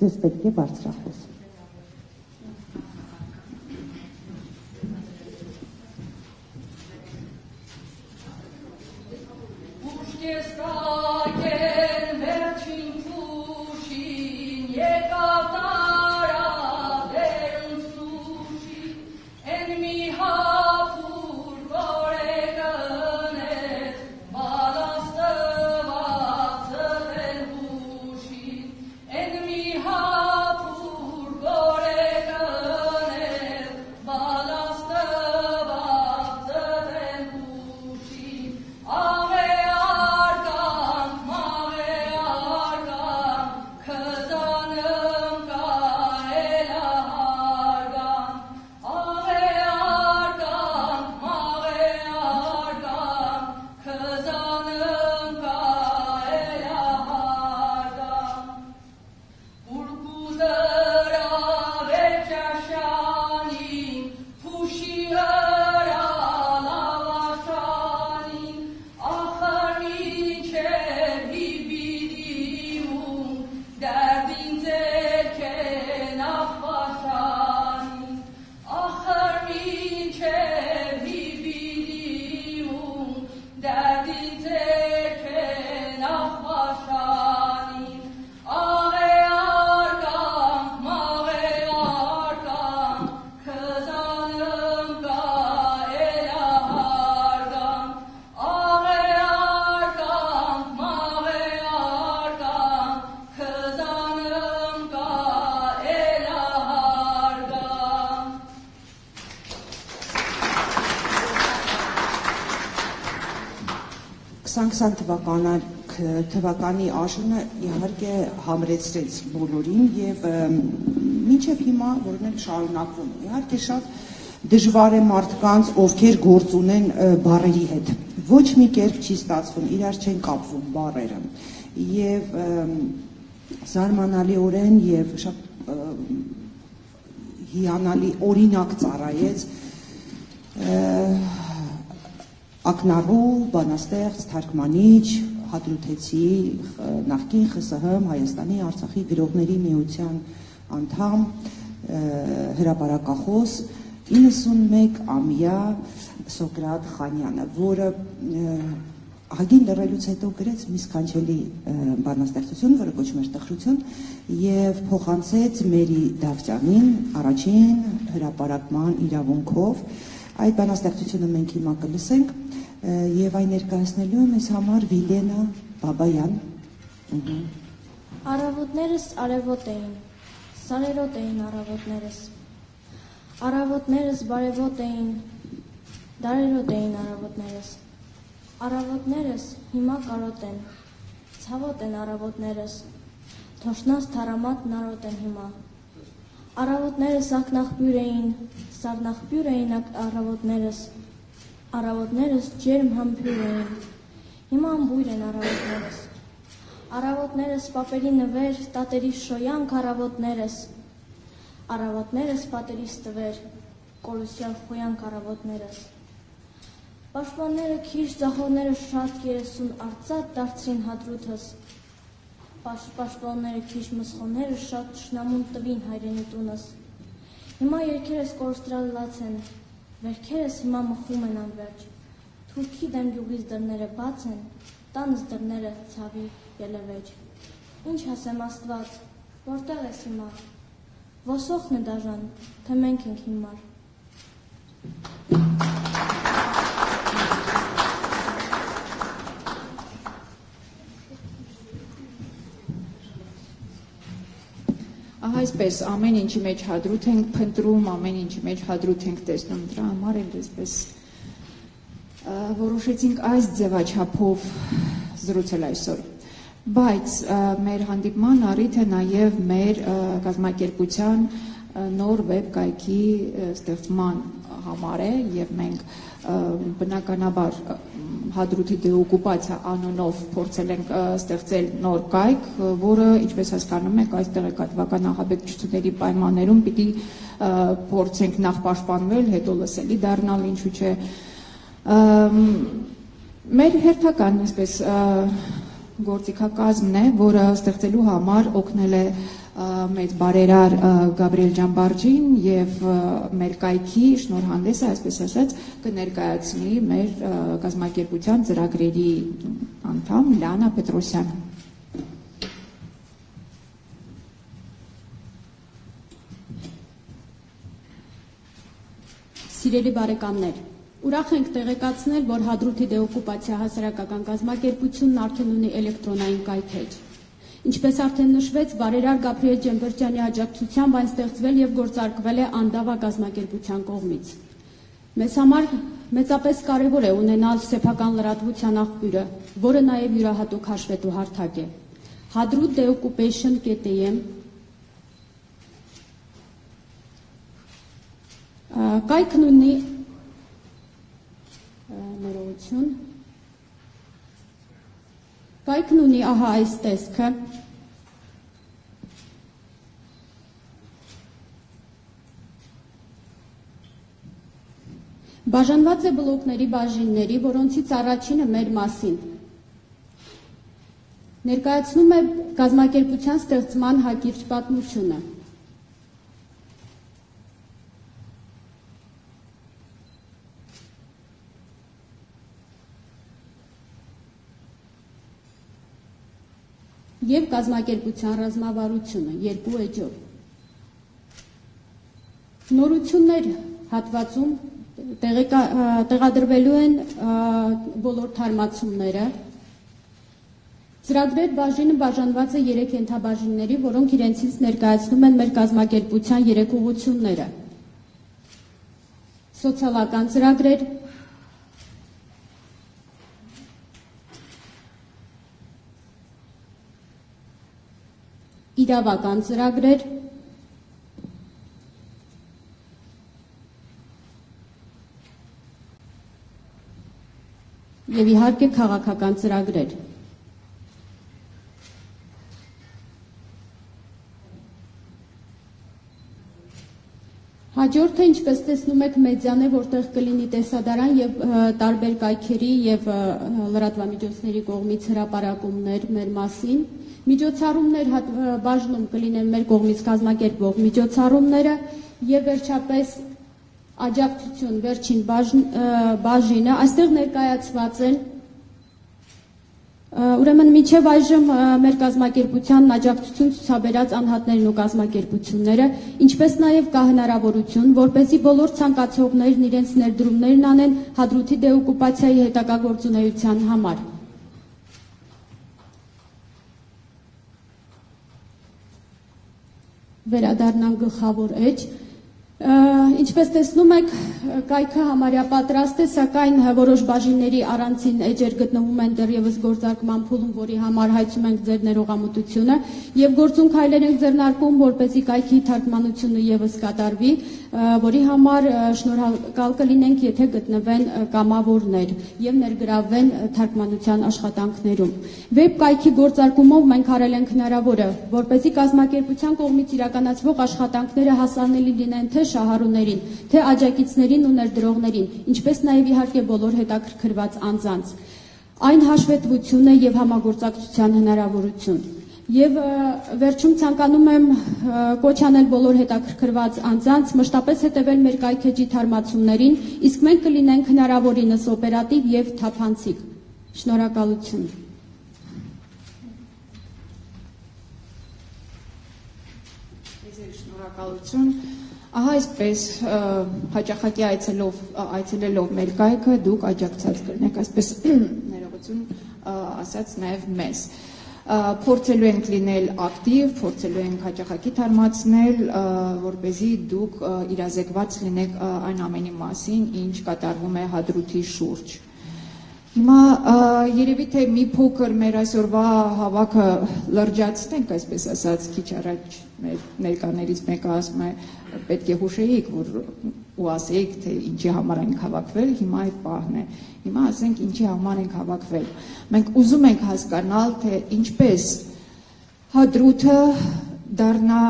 ձեզ պետք է բարձրախոս։ 2020 թվականը թվականի աշունը իհարկե համրեցրեց բոլորին եւ մինչեւ հիմա որն էլ շարունակվում է։ Իհարկե շատ դժվար է մարդկանց, ովքեր գործ ունեն ը, բառերի հետ։ Ոչ մի կերպ չի ստացվում, իրար չեն կապվում բառերը։ Եվ զարմանալիորեն եւ շատ հիանալի օրինակ ծառայեց ը, ակնառու, բանաստեղծ, թարգմանիչ, հադրութեցի, նախկին ԽՍՀՄ Հայաստանի Արցախի գրողների միության անդամ, հրապարակախոս 91 ամյա Սոկրատ Խանյանը, որը ը, ահագին լռելուց հետո գրեց մի սքանչելի բանաստեղծություն, որը կոչվում էր Տխրություն, եւ փոխանցեց Մերի Դավթյանին առաջին հրապարակման իրավունքով։ Այդ բանաստեղծությունը մենք հիմա կլսենք եւ այն ներկայացնելու եմ ես համար Վիլենա Բաբայան։ Ուհ։ Առավոտներս արևոտ էին, սարերոտ էին առավոտներս։ Առավոտներս բարևոտ էին, դարերոտ էին առավոտներս։ Առավոտներս հիմա կարոտ են, ցավոտ են առավոտներս։ Թոշնած թարամատ նարոտ են հիմա։ Արավոտները սակնախբյուր էին, սառնախբյուր էին ակ- առավոտներս։ ջերմ համբյուր էին։ Հիմա ամբույր են առավոտներս։ Առավոտներս պապերի նվեր, տատերի շոյանք առավոտներս։ Առավոտներս պատերիս տվեր, կորուսյալ խոյանք առավոտներս։ Պաշտպանները քիչ, ծախողները շատ 30 արծաթ դարձրին հադրութս։ Պաշ, պաշտպանները քիչ, մսխոները շատ շնամուն տվին հայրենի տունս։ Հիմա երկերս կորստրալած են, վերքերս հիմա մխում են անverջ։ Թուրքի դեմ յուղից դռները բաց են, տանս դռները ցավի ելևեջ։ Ինչ ասեմ Աստված, որտեղ ես հիմա։ Ոսոխն է դաժան, թե մենք ենք հիմար։ Ահա այսպես ամեն ինչի մեջ հադրութ ենք փնտրում, ամեն ինչի մեջ հադրութ ենք տեսնում, դրա համար էլ այսպես որոշեցինք այս ձևաչափով զրուցել այսօր։ Բայց մեր հանդիպման առիթ է նաև մեր կազմակերպության նոր վեբ կայքի ա, ստեղծման համար է եւ մենք բնականաբար հադրութի դեօկուպացիա անոնով փորձել ենք ստեղծել նոր կայք, որը ինչպես հասկանում եք այստեղ է կատվական ահաբեկչությունների պայմաններում պիտի փորձենք նախ պաշտպանվել, հետո լսելի դառնալ, ինչու՞ չէ։ Մեր հերթական այսպես գործիքակազմն է, որը ստեղծելու համար օգնել է մեծ բարերար Գաբրիել Ջամբարջին եւ մեր կայքի շնորհանդեսը, այսպես ասած, կներկայացնի մեր ա, կազմակերպության ծրագրերի անդամ Լիանա Պետրոսյանը։ Սիրելի բարեկամներ, ուրախ ենք տեղեկացնել, որ Հադրութի դեօկուպացիա հասարակական կազմակերպությունն արդեն ունի էլեկտրոնային կայքեջ։ Ինչպես արդեն նշվեց, Բարերար Գաբրիել Ջեմբերջյանի աջակցությամբ այն ստեղծվել եւ գործարկվել է Անդավա կազմակերպության կողմից։ Մեզ համար մեծապես կարևոր է ունենալ սեփական լրատվության աղբյուրը, որը նաեւ յուրահատուկ հաշվետու հարթակ է։ Hadrut Deoccupation.am Ա, Կայքն ունի ներողություն Կայքն ունի ահա այս տեսքը Բաժանված է բլոկների բաժինների, որոնցից առաջինը մեր մասին։ Ներկայացնում է գազམ་ակերպության ստեղծման հակիրճ պատմությունը։ եւ կազմակերպության ռազմավարությունը երկու էջով։ Նորություններ հատվածում տեղադրվելու են բոլոր թարմացումները։ Ծրագրեր բաժինը բաժանված է 3 ենթաբաժինների, որոնք իրենցից ներկայացնում են մեր կազմակերպության երեք ուղությունները։ Սոցիալական ծրագրեր, իրավական ծրագրեր, եւ իհարկե քաղաքական ծրագրեր։ Հաջորդը, ինչպես տեսնում եք, մեդիան է, որտեղ կլինի տեսադարան եւ տարբեր կայքերի եւ լրատվամիջոցների կողմից հրապարակումներ մեր մասին։ Միջոցառումներ բաժնում կլինեն մեր կողմից կազմակերպվող միջոցառումները եւ վերջապես աջակցություն վերջին բաժինը այստեղ ներկայացված են Ուրեմն միջև այժմ մեր կազմակերպության աջակցություն ցուցաբերած անհատներն ու կազմակերպությունները, ինչպես նաև կա հնարավորություն, որպեսզի բոլոր ցանկացողներն իրենց ներդրումներն անեն հադրութի դեօկուպացիայի հետագա գործունեության համար։ Վերադառնանք գլխավոր էջ։ Ինչպես տեսնում եք, կայքը համարյա պատրաստ է, սակայն որոշ բաժինների առանցին էջեր գտնվում են դեռևս գործարկման փուլում, որի համար հայցում ենք ձեր ներողամտությունը եւ գործուն քայլեր ենք ձեռնարկում, որպեսզի կայքի թարգմանությունը եւս կատարվի, որի համար շնորհակալ կլինենք, եթե գտնվեն կամավորներ եւ ներգրավվեն թարգմանության աշխատանքներում։ Վեբ կայքի գործարկումով մենք արել ենք հնարավորը, որպեսզի կազմակերպության կողմից իրականացվող աշխատանքները հասանելի լինեն թե շահառուներին, թե աջակիցներին ու ներդրողներին, ինչպես նաև իհարկե բոլոր հետաքրքրված անձանց։ Այն հաշվետվություն է եւ համագործակցության հնարավորություն։ Եվ վերջում ցանկանում եմ կոչ անել բոլոր հետաքրքրված անձանց մշտապես հետևել մեր կայքեջի թարմացումներին, իսկ մենք կլինենք հնարավորինս օպերատիվ եւ թափանցիկ։ Շնորհակալություն։ Շնորհակալություն։ Ահա այսպես հաճախակի այցելով այցելելով մեր կայքը դուք աջակցած կլինեք այսպես ներողություն ասած նաև մեզ փորձելու ենք լինել ակտիվ, փորձելու ենք հաճախակի թարմացնել, որ เป զի դուք իրազեկված լինեք այն ամենի մասին, ինչ կատարվում է հադրութի շուրջ։ Հիմա երևի թե մի փոքր մեր այսօրվա հավաքը լրջացնենք, այսպես ասած, քիչ առաջ մեր ներկաներից մեկը ասում է պետք է հուշեիք, որ ու ասեիք, թե ինչի համար ենք հավաքվել, հիմա այդ պահն է։ Հիմա ասենք ինչի համար ենք հավաքվել։ Մենք ուզում ենք հասկանալ, թե ինչպես հադրութը դառնա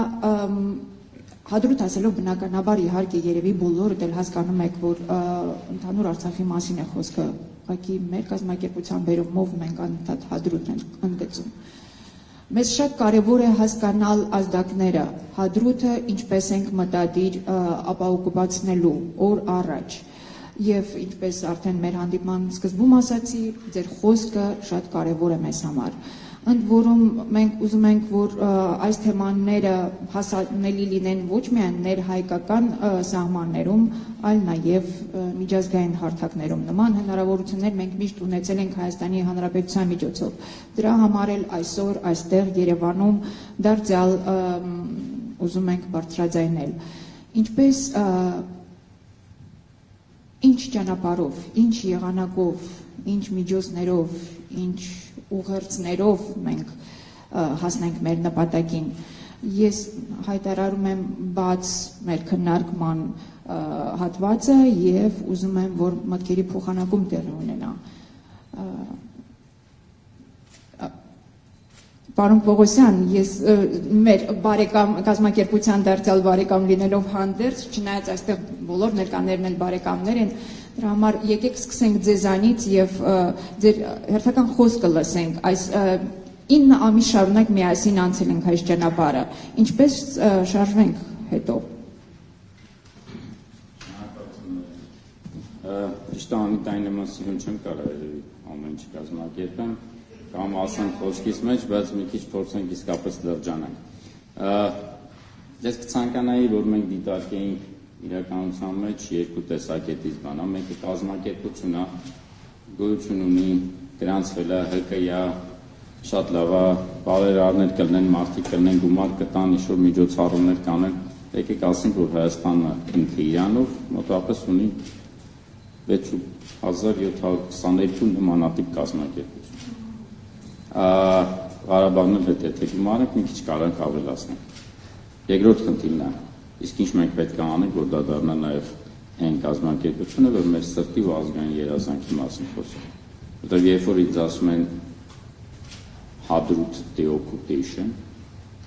Հադրուտ ասելով բնականաբար իհարկե երևի բոլորը դել հասկանում եք, որ ընդհանուր Արցախի մասին է խոսքը ուղղակի մեր կազմակերպության բերումով մենք անընդհատ հադրուտ ենք ընդգծում։ Մեզ շատ կարևոր է հասկանալ ազդակները, հադրութը ինչպես ենք մտադիր ապահովացնելու օր առաջ։ Եվ ինչպես արդեն մեր հանդիպման սկզբում ասացի, ձեր խոսքը շատ կարևոր է մեզ համար ընդ որում մենք ուզում ենք, որ այս թեմաները հասանելի լինեն ոչ միայն ներհայկական սահմաններում, այլ նաև միջազգային հարթակներում։ Նման հնարավորություններ մենք միշտ ունեցել ենք Հայաստանի Հանրապետության միջոցով։ Դրա համար էլ այսօր այստեղ Երևանում դարձյալ ուզում ենք բարձրաձայնել։ Ինչպես ինչ ճանապարով, ինչ եղանակով, ինչ միջոցներով, ինչ ուղերձներով մենք հասնենք մեր նպատակին։ Ես հայտարարում եմ բաց մեր քննարկման հատվածը եւ ուզում եմ, որ մտքերի փոխանակում տեղի ունենա։ Պարոն Պողոսյան, ես մեր բարեկամ կազմակերպության դարձյալ բարեկամ լինելով հանդերձ, չնայած այստեղ բոլոր ներկաներն են բարեկամներ են, Դրա համար եկեք սկսենք ձեզանից եւ ձեր հերթական խոսքը լսենք։ Այս 9 ամիս շարունակ միասին անցել ենք այս ճանապարհը։ Ինչպես շարժվենք հետո։ Ճիշտ անիտային նմանսիրուն չեմ կարող ամեն ինչ կազմակերպեմ կամ ասեմ խոսքից մեջ, բայց մի քիչ փորձենք իսկապես լրջանանք։ Ես կցանկանայի, որ մենք դիտարկեինք իրականության մեջ երկու տեսակետից բանա, մեկը կազմակերպություն է, գոյություն ունի, գրանցվել է ՀԿ-յա, շատ լավ է, բարերարներ կլնեն, մարդիկ կլնեն գումար կտան, ինչ-որ միջոցառումներ կանեն, եկեք ասենք, որ Հայաստանը ինքը իրանով մոտավորապես ունի 6722 նմանատիպ կազմակերպություն։ Ղարաբաղն էլ հետ է գումարը մի քիչ կարող ավելացնել։ Երկրորդ խնդիրն է Իսկ ինչ մենք պետք է անենք, որ դա դառնա նաև այն կազմակերպությունը, որ մեր սրտի ու ազգային երազանքի մասին խոսում։ Որտեղ երբ որ ինձ ասում են Hadrut deoccupation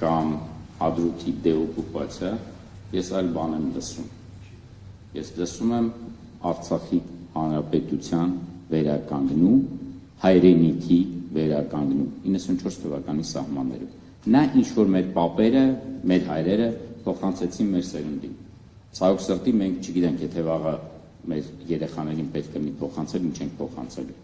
կամ Hadruti deoccupation, ես այլ բան եմ լսում։ Ես լսում եմ Արցախի հանրապետության վերականգնում, հայրենիքի վերականգնում 94 թվականի սահմաններում։ Նա ինչ որ մեր պապերը, մեր հայրերը փոխանցեցին մեր սերունդին։ Ցավոք սրտի մենք չգիտենք, եթե վաղը մեր երեխաներին պետք է մի փոխանցել, ինչ ենք փոխանցելու։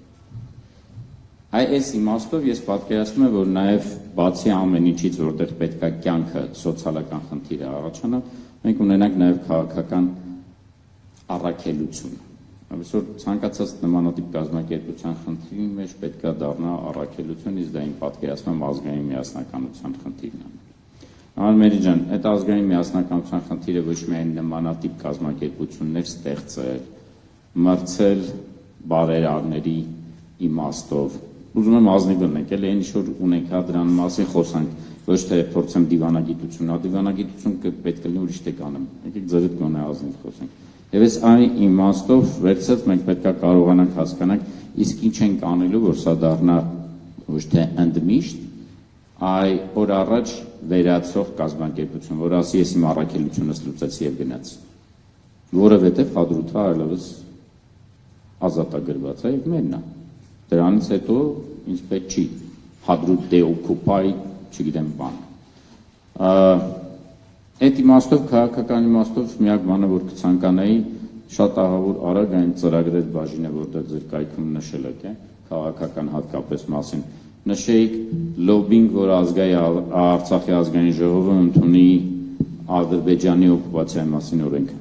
Այ այս իմաստով ես պատկերացնում եմ, որ նաև բացի ամեն ինչից, որտեղ պետքա կյանքը սոցիալական խնդիրը առաջանա, մենք ունենանք նաև քաղաքական առաքելություն։ Այսօր ցանկացած նմանատիպ կազմակերպության խնդրի մեջ պետքա դառնա առաքելություն, իսկ դա իմ պատկերացնում ազգային միասնականության խնդիրն է։ Արմերի ջան, այդ ազգային միասնականության խնդիրը ոչ միայն նմանատիպ կազմակերպություններ ստեղծել, մրցել բարերարների իմաստով։ Ուզում եմ ազնիվ լինենք, էլ այն ինչ որ ունենք, հա դրան մասին խոսանք, ոչ թե փորձեմ դիվանագիտություն, հա դիվանագիտություն պետք է լինի ուրիշ թե կանեմ։ Եկեք ձերդ գոնե ազնիվ խոսենք։ Եվ այս այն իմաստով վերցած մենք պետքա կարողանանք հասկանանք, իսկ ինչ ենք անելու, որ սա դառնա ոչ թե ընդմիշտ, այ օր առաջ վերացող կազմակերպություն, որ ասի ես իմ առաքելությունս լուծեցի եւ գնաց։ Որովհետեւ հադրութը այլևս ազատագրված է եւ մենն է։ Դրանից հետո ինձ պետք չի հադրուտ դե օկուպայ, չգիտեմ բան։ Այդ իմաստով քաղաքական իմաստով միակ բանը որ կցանկանայի շատ ահավոր արագ այն ծրագրեր բաժինը որտեղ ձեր կայքում նշել եք, է քաղաքական հատկապես մասին նշեիք լոբինգ, որ ազգայի Արցախի ազգային ժողովը ընդունի Ադրբեջանի օկուպացիայի մասին օրենքը։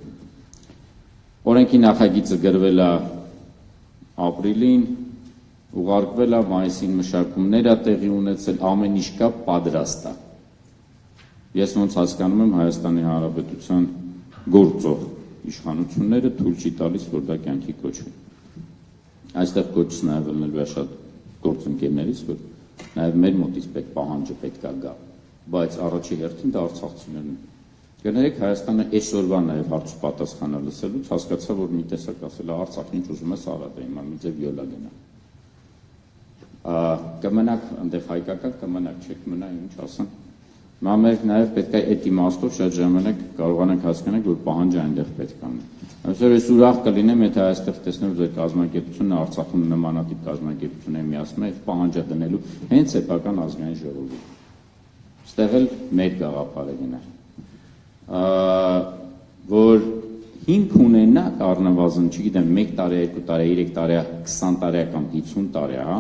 Օրենքի նախագիծը գրվել է ապրիլին, ուղարկվել է մայիսին մշակումներ է տեղի ունեցել, ամեն ինչ կա պատրաստ է։ Ես ոնց հասկանում եմ Հայաստանի Հանրապետության գործող իշխանությունները թույլ չի տալիս, որ դա կյանքի կոչվի։ Այստեղ կոչս նաև ելնելու է շատ գործընկերներից, որ նաև մեր մոտից պետք պահանջը պետքա գա, բայց առաջի հերթին դա արցախցիներն են։ Գներեք Հայաստանը այսօրվա նաև հարց պատասխանը լսելուց հասկացա, որ մի տեսակ ասել է Արցախ ինչ ուզում ես արա դա հիմա մի ձև յոլա գնա։ կմնաք այնտեղ հայկական կմնաք, չեք մնա ինչ ասեմ։ Մամերք նաև պետք է այդ իմաստով շատ ժամանակ կարողանանք հասկանալ, որ պահանջը այնտեղ պետք է լինի։ Այսօր ես ուրախ կլինեմ, եթե այստեղ տեսնեմ ձեր կազմակերպությունը Արցախում նմանատիպ կազմակերպություն է միացնում եւ պահանջը դնելու հենց սեփական ազգային ժողովի։ Ստեղ էլ մեր գաղափարը գնա։ որ հիմք ունենա առնվազն, չգիտեմ, 1 տարի, 2 տարի, 3 տարի, 20 տարի կամ 50 տարի, հա,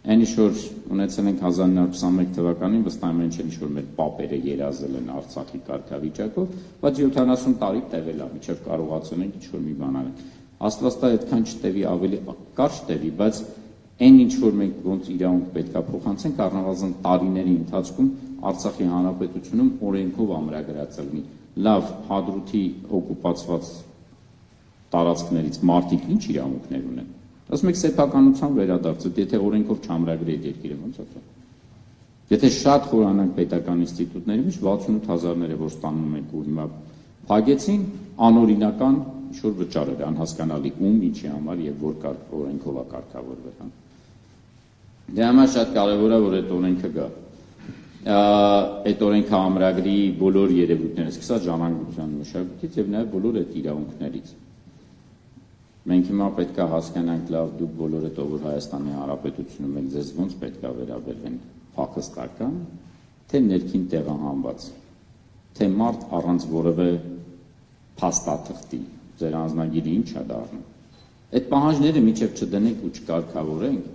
Այն ինչ որ ունեցել ենք 1921 թվականին, վստահ եմ ինչ որ մեր պապերը երազել են Արցախի կարգավիճակով, բայց 70 տարի տևել է, միջև կարողացել ենք ինչ որ մի բան անել։ Աստվածտա այդքան չտևի, ավելի կարճ տևի, բայց այն ինչ որ մենք ոնց իրավունք պետքա փոխանցենք, առնվազն տարիների ընթացքում Արցախի հանրապետությունում օրենքով ամրագրած լինի։ Լավ, հադրութի օկուպացված տարածքներից մարդիկ ինչ իրավունքներ ունեն Ասում եք սեփականության վերադարձը, եթե օրենքով չամրագրի այդ երկիրը ոնց է դա։ Եթե շատ խորանանք պետական ինստիտուտների մեջ 68000-ները որ ստանում ենք ու հիմա փագեցին անօրինական ինչ-որ վճար էր անհասկանալի ում ինչի համար եւ որ կարգ օրենքով է կարգավորվել, հա։ Դե համար շատ կարեւոր է որ այդ օրենքը գա այդ օրենքը ամրագրի բոլոր երևույթները, սկսած ժառանգության մշակույթից եւ նաեւ բոլոր այդ իրավունքներից։ Մենք հիմա պետք է հասկանանք լավ դուք բոլորդ ով որ Հայաստանի Հանրապետությունում եք ձեզ ոնց պետք է վերաբերվեն փախստական, թե ներքին տեղահանված, թե մարդ առանց որևէ փաստաթղթի, ձեր անձնագիրը ինչ է դառնում։ Այդ պահանջները միջև չդնենք ու չկարգավորենք,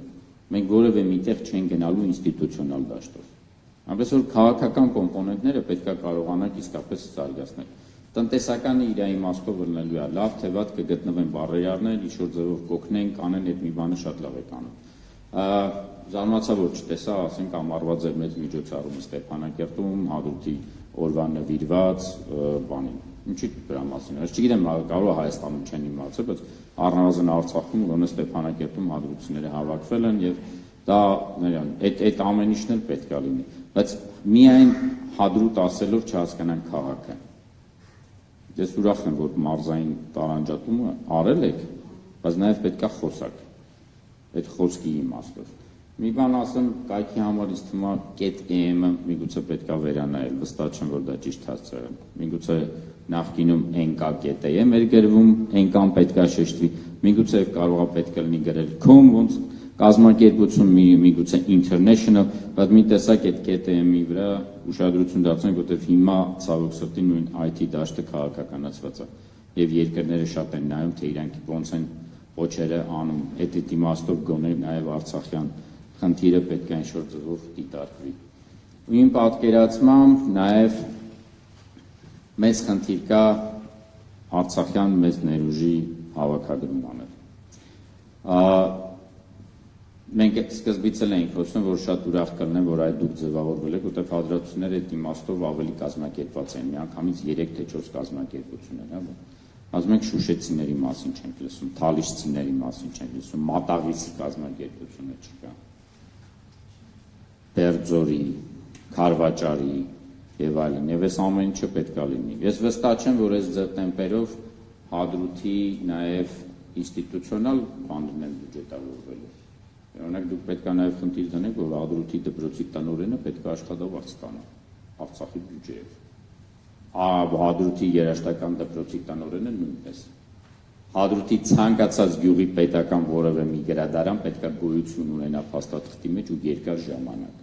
մենք որևէ միտեղ չեն գնալու ինստիտուցիոնալ դաշտով։ Ամենից որ քաղաքական կոմպոնենտները պետք է կարողանանք իսկապես զարգացնել տնտեսականը իր իմաստով լինելու է. Լավ թե վատ կգտնվեն բարերարներ, ինչ որ ձևով կօգնեն, կանեն այդ մի բանը շատ լավ է կանում։ Զարմացա որ չտեսա, ասենք ամառվա ձեր մեծ միջոցառումը Ստեփանակերտում, հադրութի օրվա նվիրված բանին։ Ինչի դրա մասին։ Ես չգիտեմ, կարող է Հայաստանում չեն իմացել, բայց առնվազն Արցախում ոնց Ստեփանակերտում հադրութիները հավաքվել են եւ դա նրան այդ այդ ամեն ինչն էլ պետք է լինի բայց միայն հադրուտ ասելով չհասկանան քաղաքը Ես ուրախ եմ, որ մարզային տարանջատումը արել եք, բայց նաև պետքա խոսակ այդ խոսքի իմաստով։ Մի բան ասեմ, կայքի համար ինձ թվում է կետ EM-ը միգուցե պետքա վերանայել, վստահ չեմ, որ դա ճիշտ հասցրել։ Միգուցե նախկինում NK.EM էր գրվում, NK-ն պետքա շեշտվի, միգուցե կարողա պետք լինի գրել com, ոնց կազմակերպություն մի միգուցե international, բայց մի տեսակ այդ KTM-ի վրա ուշադրություն դարձնենք, որտեղ հիմա ցավոք սրտի նույն IT դաշտը քաղաքականացված է եւ երկրները շատ են նայում, թե իրանք ոնց են ոչերը անում։ Այդ այդ իմաստով գոնե նաեւ Արցախյան խնդիրը պետք է ինչ-որ ձևով դիտարկվի։ Ու իմ պատկերացմամբ նաեւ մեծ խնդիր կա Արցախյան մեծ ներուժի հավաքագրում անել մենք սկզբից էլ էինք խոսում, որ շատ ուրախ կլինեմ, որ այդ դուք ձևավորվել եք, որտեղ հադրացությունները այդ իմաստով ավելի կազմակերպված են, միանգամից 3 թե 4 կազմակերպություններ, հա։ Ասում ենք շուշեցիների մասին չենք լսում, թալիշցիների մասին չենք լսում, մատաղիսի կազմակերպությունը չկա։ Բերձորի, Խարվաճարի եւ այլն։ Եվ այս ամեն ինչը պետքա լինի։ Ես վստահ չեմ, որ այս ձեր տեմպերով հադրութի նաեւ ինստիտուցիոնալ բանն են բյուջետավորվելու Օրինակ դուք պետք է նաև խնդիր դնեք, որ Ադրուտի դպրոցի տնօրենը պետք է աշխատող ստանա Արցախի բյուջեով։ Ադրուտի երաշտական դպրոցի տնօրենը նույնպես։ Հադրութի ցանկացած գյուղի պետական որևէ մի գրադարան պետք է գոյություն ունենա փաստաթղթի մեջ ու երկար ժամանակ։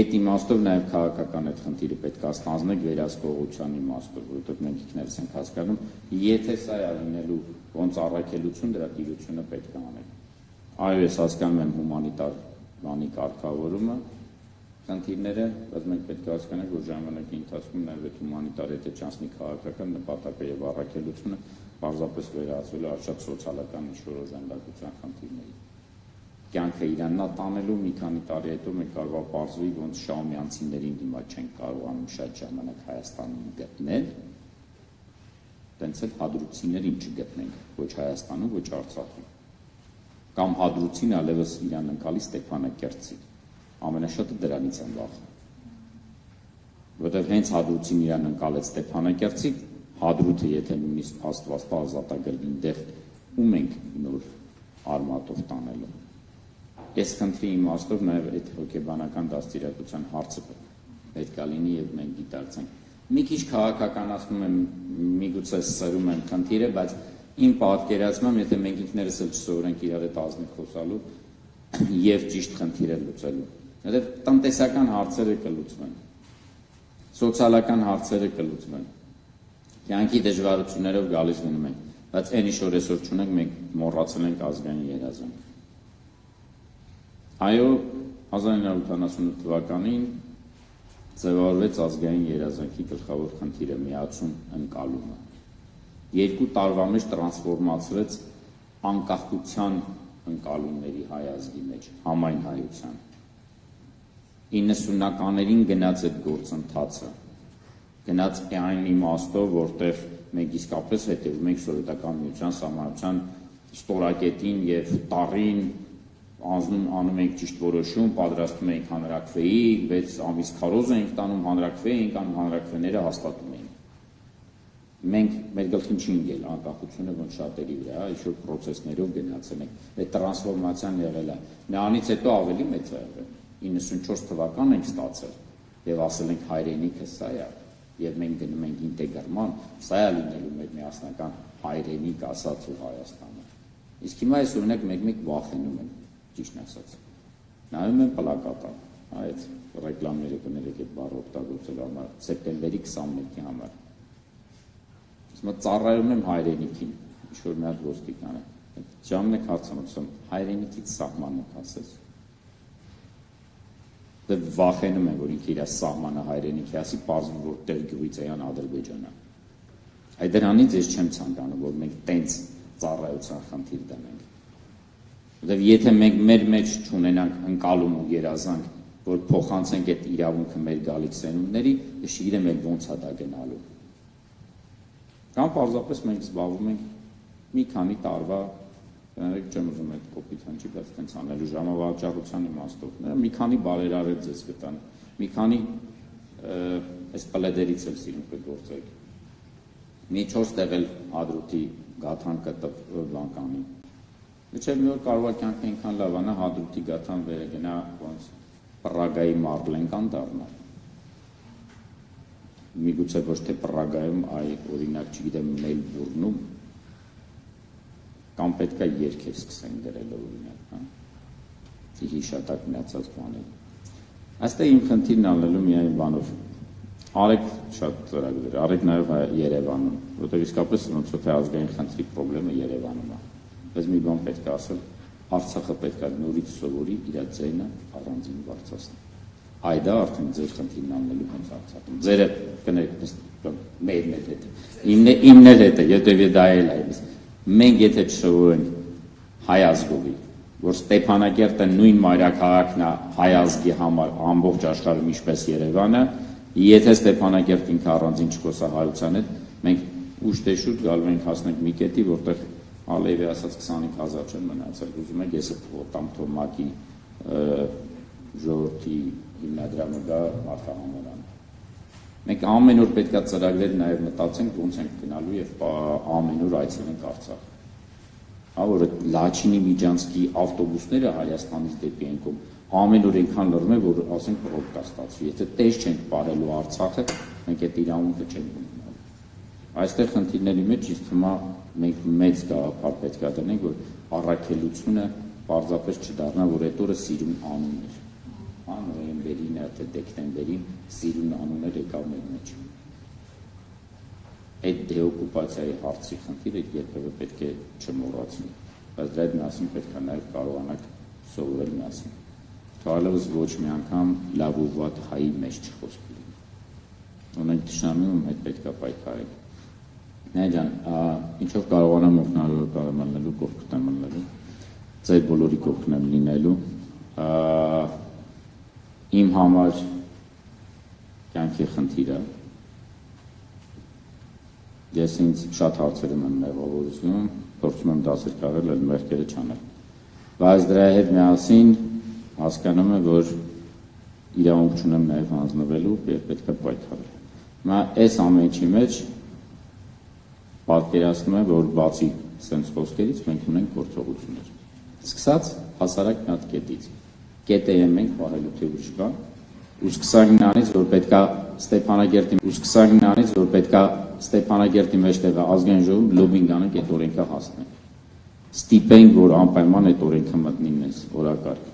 Այդ իմաստով նաև քաղաքական այդ խնդիրը պետք է ստանձնեք վերահսկողության իմաստով, որովհետև մենք ինքներս ենք հասկանում, եթե սա է լինելու ոնց առաքելություն, դրա տիրությունը պետք է անենք։ Այո, ես հասկանում եմ հումանիտար բանի կարգավորումը, խնդիրները, բայց մենք պետք է հասկանանք, որ ժամանակի ընթացքում նաև այդ հումանիտար եթե չանցնի քաղաքական նպատակը եւ առաքելությունը պարզապես վերածվելու արշատ սոցիալական ինչ-որ օժանդակության խնդիրների։ Կյանքը իրաննա տանելու մի քանի տարի հետո մենք կարող է պարզվի, ոնց շաումյանցիներին հիմա չեն կարողանում շատ ժամանակ Հայաստանում գտնել, տենց էլ հադրուցիներին չգտնենք ոչ Հայաստանում, ոչ Արցախում կամ հադրուցին ալևս իրան ընկալի Ստեփանակերտցի։ Ամենաշատը դրանից են վախը։ Որտեվ հենց հադրուցին իրան ընկալեց Ստեփանակերտցի, հադրութը եթե նույնիսկ Աստված ազատագրվին դեր ում ենք նոր արմատով տանելու։ Այս խնդրի իմաստով նաև այդ հոգեբանական դաստիարակության հարցը պետք է լինի եւ մենք դիտարկենք։ Մի քիչ քաղաքականացնում եմ, միգուցե սրում եմ խնդիրը, բայց իմ պատկերացմամբ, եթե մենք ինքներս էլ չսովորենք իրար հետ ազնիվ խոսալու եւ ճիշտ խնդիրը լուծելու, որովհետեւ տնտեսական հարցերը կլուծվեն, սոցիալական հարցերը կլուծվեն։ Կյանքի դժվարություններով գալիս լինում ենք, բայց այն ինչ որ այսօր չունենք, մենք մոռացել ենք ազգային երազանք։ Այո, 1988 թվականին ձևավորվեց ազգային երազանքի գլխավոր խնդիրը միացում ընկալումը երկու տարվա մեջ տրանսֆորմացվեց անկախության ընկալումների հայ ազգի մեջ համայն հայության 90-ականներին գնաց այդ գործընթացը գնաց այն իմաստով որտեղ մենք իսկապես հետևում ենք սովետական միության սահմանության ստորակետին եւ տարին անձնում անում ենք ճիշտ որոշում, պատրաստում ենք հանրակրվեի, 6 ամիս քարոզ ենք տանում հանրակրվեի, ենք անում հանրակրվեները հաստատում մենք մեր գլխին չի ընկել անկախությունը ոնց շատերի վրա, որ process-ներով գնացել ենք։ Այդ տրանսֆորմացիան եղել է։ Նրանից հետո ավելի մեծ է եղել։ 94 թվական ենք ստացել եւ ասել ենք հայրենիքը սա է եւ մենք գնում ենք ինտեգրման, սա է լինելու մեր միասնական հայրենիք ասած ու Հայաստանը։ Իսկ հիմա այս օրինակ մեկ-մեկ վախենում են, ճիշտ ասած։ Նայում են պլակատը, այդ ռեկլամները կներեք այդ բառը օգտագործելու համար, սեպտեմբերի 21-ի համար Հիմա ծառայում եմ հայրենիքին, ինչ որ մի հատ ոստիկան է։ Ժամն եք հարցանոցում, հայրենիքից սահմանը ասես։ Դե վախենում եմ, որ ինքը իր սահմանը հայրենիքի ասի, պարզվում որ տեղ գյուղից էան Ադրբեջանը։ Այդ դրանից ես չեմ ցանկանում, որ մենք տենց ծառայության խնդիր դնենք։ Որտեվ եթե մենք մեր մեջ չունենանք ընկալում ու երազանք, որ փոխանցենք այդ իրավունքը մեր գալիք սերունդների, ես չգիտեմ էլ ոնց է դա գնալու։ Կամ պարզապես մենք զբաղվում ենք մի քանի տարվա Կներեք չեմ ուզում այդ կոպիտ հնչի, բայց տենց անելու ժամավաճառության իմաստով։ Մի քանի բարերարել ձեզ կտան։ Մի քանի այս պլեդերից էլ սիրում կգործեք։ Մի 4 տեղել հադրութի գաթան կտվ բանկանի։ Միջև մի օր կարող է կյանքը այնքան լավանա հադրութի գաթան վերը գնա ոնց Պրագայի Մարլենկան դառնա միգուցե ոչ թե Պրագայում, այ օրինակ, չգիտեմ, Մելբուրնում կամ պետքա երկեր սկսեն գրել օրինակ, հա։ Հիշատակ միացած բաներ։ Այստեղ իմ խնդիրն անելու միայն բանով Արեք շատ ծրագրեր, արեք նաև Երևանում, որտեղ իսկապես ոնց որ թե ազգային խնդրի խնդրը Երևանում է։ Բայց մի բան պետք է ասել, Արցախը պետք է նորից սովորի իր ձայնը առանձին բարձրացնել այ դա արդեն ձեր խնդիրն անելու հենց Արցախում։ Ձերը կներեք մերն էլ հետ։ Իմն իմն էլ հետ է, եթե դա էլ այլս։ Մենք եթե չսովորենք հայ ազգովի որ Ստեփանակերտը նույն մայրաքաղաքն է հայ ազգի համար ամբողջ աշխարհում ինչպես Երևանը, եթե Ստեփանակերտը ինքը առանձին չկոսահայության հետ, մենք ուշ թե շուտ գալու ենք հասնենք մի կետի, որտեղ Ալիևի ասած 25000 չեն մնացել, ուզում եք ես փոխտամ Թոմակի ժողովրդի հիմնադրամը գա մարդահամարան։ Մենք ամեն օր պետքա ծրագրեր նաև մտածենք ոնց ենք գնալու եւ ամեն օր այցելենք Արցախ հա որ Լաչինի Միջանցքի ավտոբուսները Հայաստանից դեպի ենքում ամեն օր այնքան լռում է որ ասենք ռոք կա ստացվի եթե տես չենք բարելու Արցախը մենք այդ իրավունքը չենք ունենալու այստեղ խնդիրների մեջ ինձ թվում է մենք մեծ գաղափար պետք է դնենք որ առաքելությունը պարզապես չդառնա որ այդ օրը սիրուն անուն էր նոյեմբերին թե դեկտեմբերին սիրուն անուններ եկավ մեր մեջ այդ դեօկուպացիայի հարցի խնդիրը երբևէ պետք է չմոռացնի բայց հետ միասին պետք է նաև կարողանանք սովորել միասին թվալովս ոչ մի անգամ լավ ու վատ հայի մեջ չխոսք լինի ունենք տշնամիում հետ պետք է պայքարենք Նայ ջան, ինչով կարողանամ օգնալու կարողանալու կողքն մնալու ձեր բոլորի կողքն եմ լինելու իմ համար կյանքի խնդիրը Ես ինձ շատ հարցերում եմ մեղավորություն, փորձում եմ դասեր կարել, այլ մեղքերը չանել։ Բայց դրա հետ միասին հասկանում եմ, որ իրավունք չունեմ նաև հանձնվելու եւ պետք է պայքարել։ Հիմա այս ամենի մեջ պատկերացնում եմ, որ բացի սենց խոսքերից մենք ունենք գործողություններ։ Սկսած հասարակ մի հատ կետից։ Կետը եմ մենք բարելու թե ուշ կա, ու սկսանք նրանից, որ պետքա Ստեփանագերտի ու սկսանք նրանից, որ պետքա Ստեփանագերտի մեջտեղը ազգային ժողովում լոբինգ անենք այդ օրենքը հասնենք։ Ստիպենք, որ անպայման այդ օրենքը մտնի մեզ օրակարգ։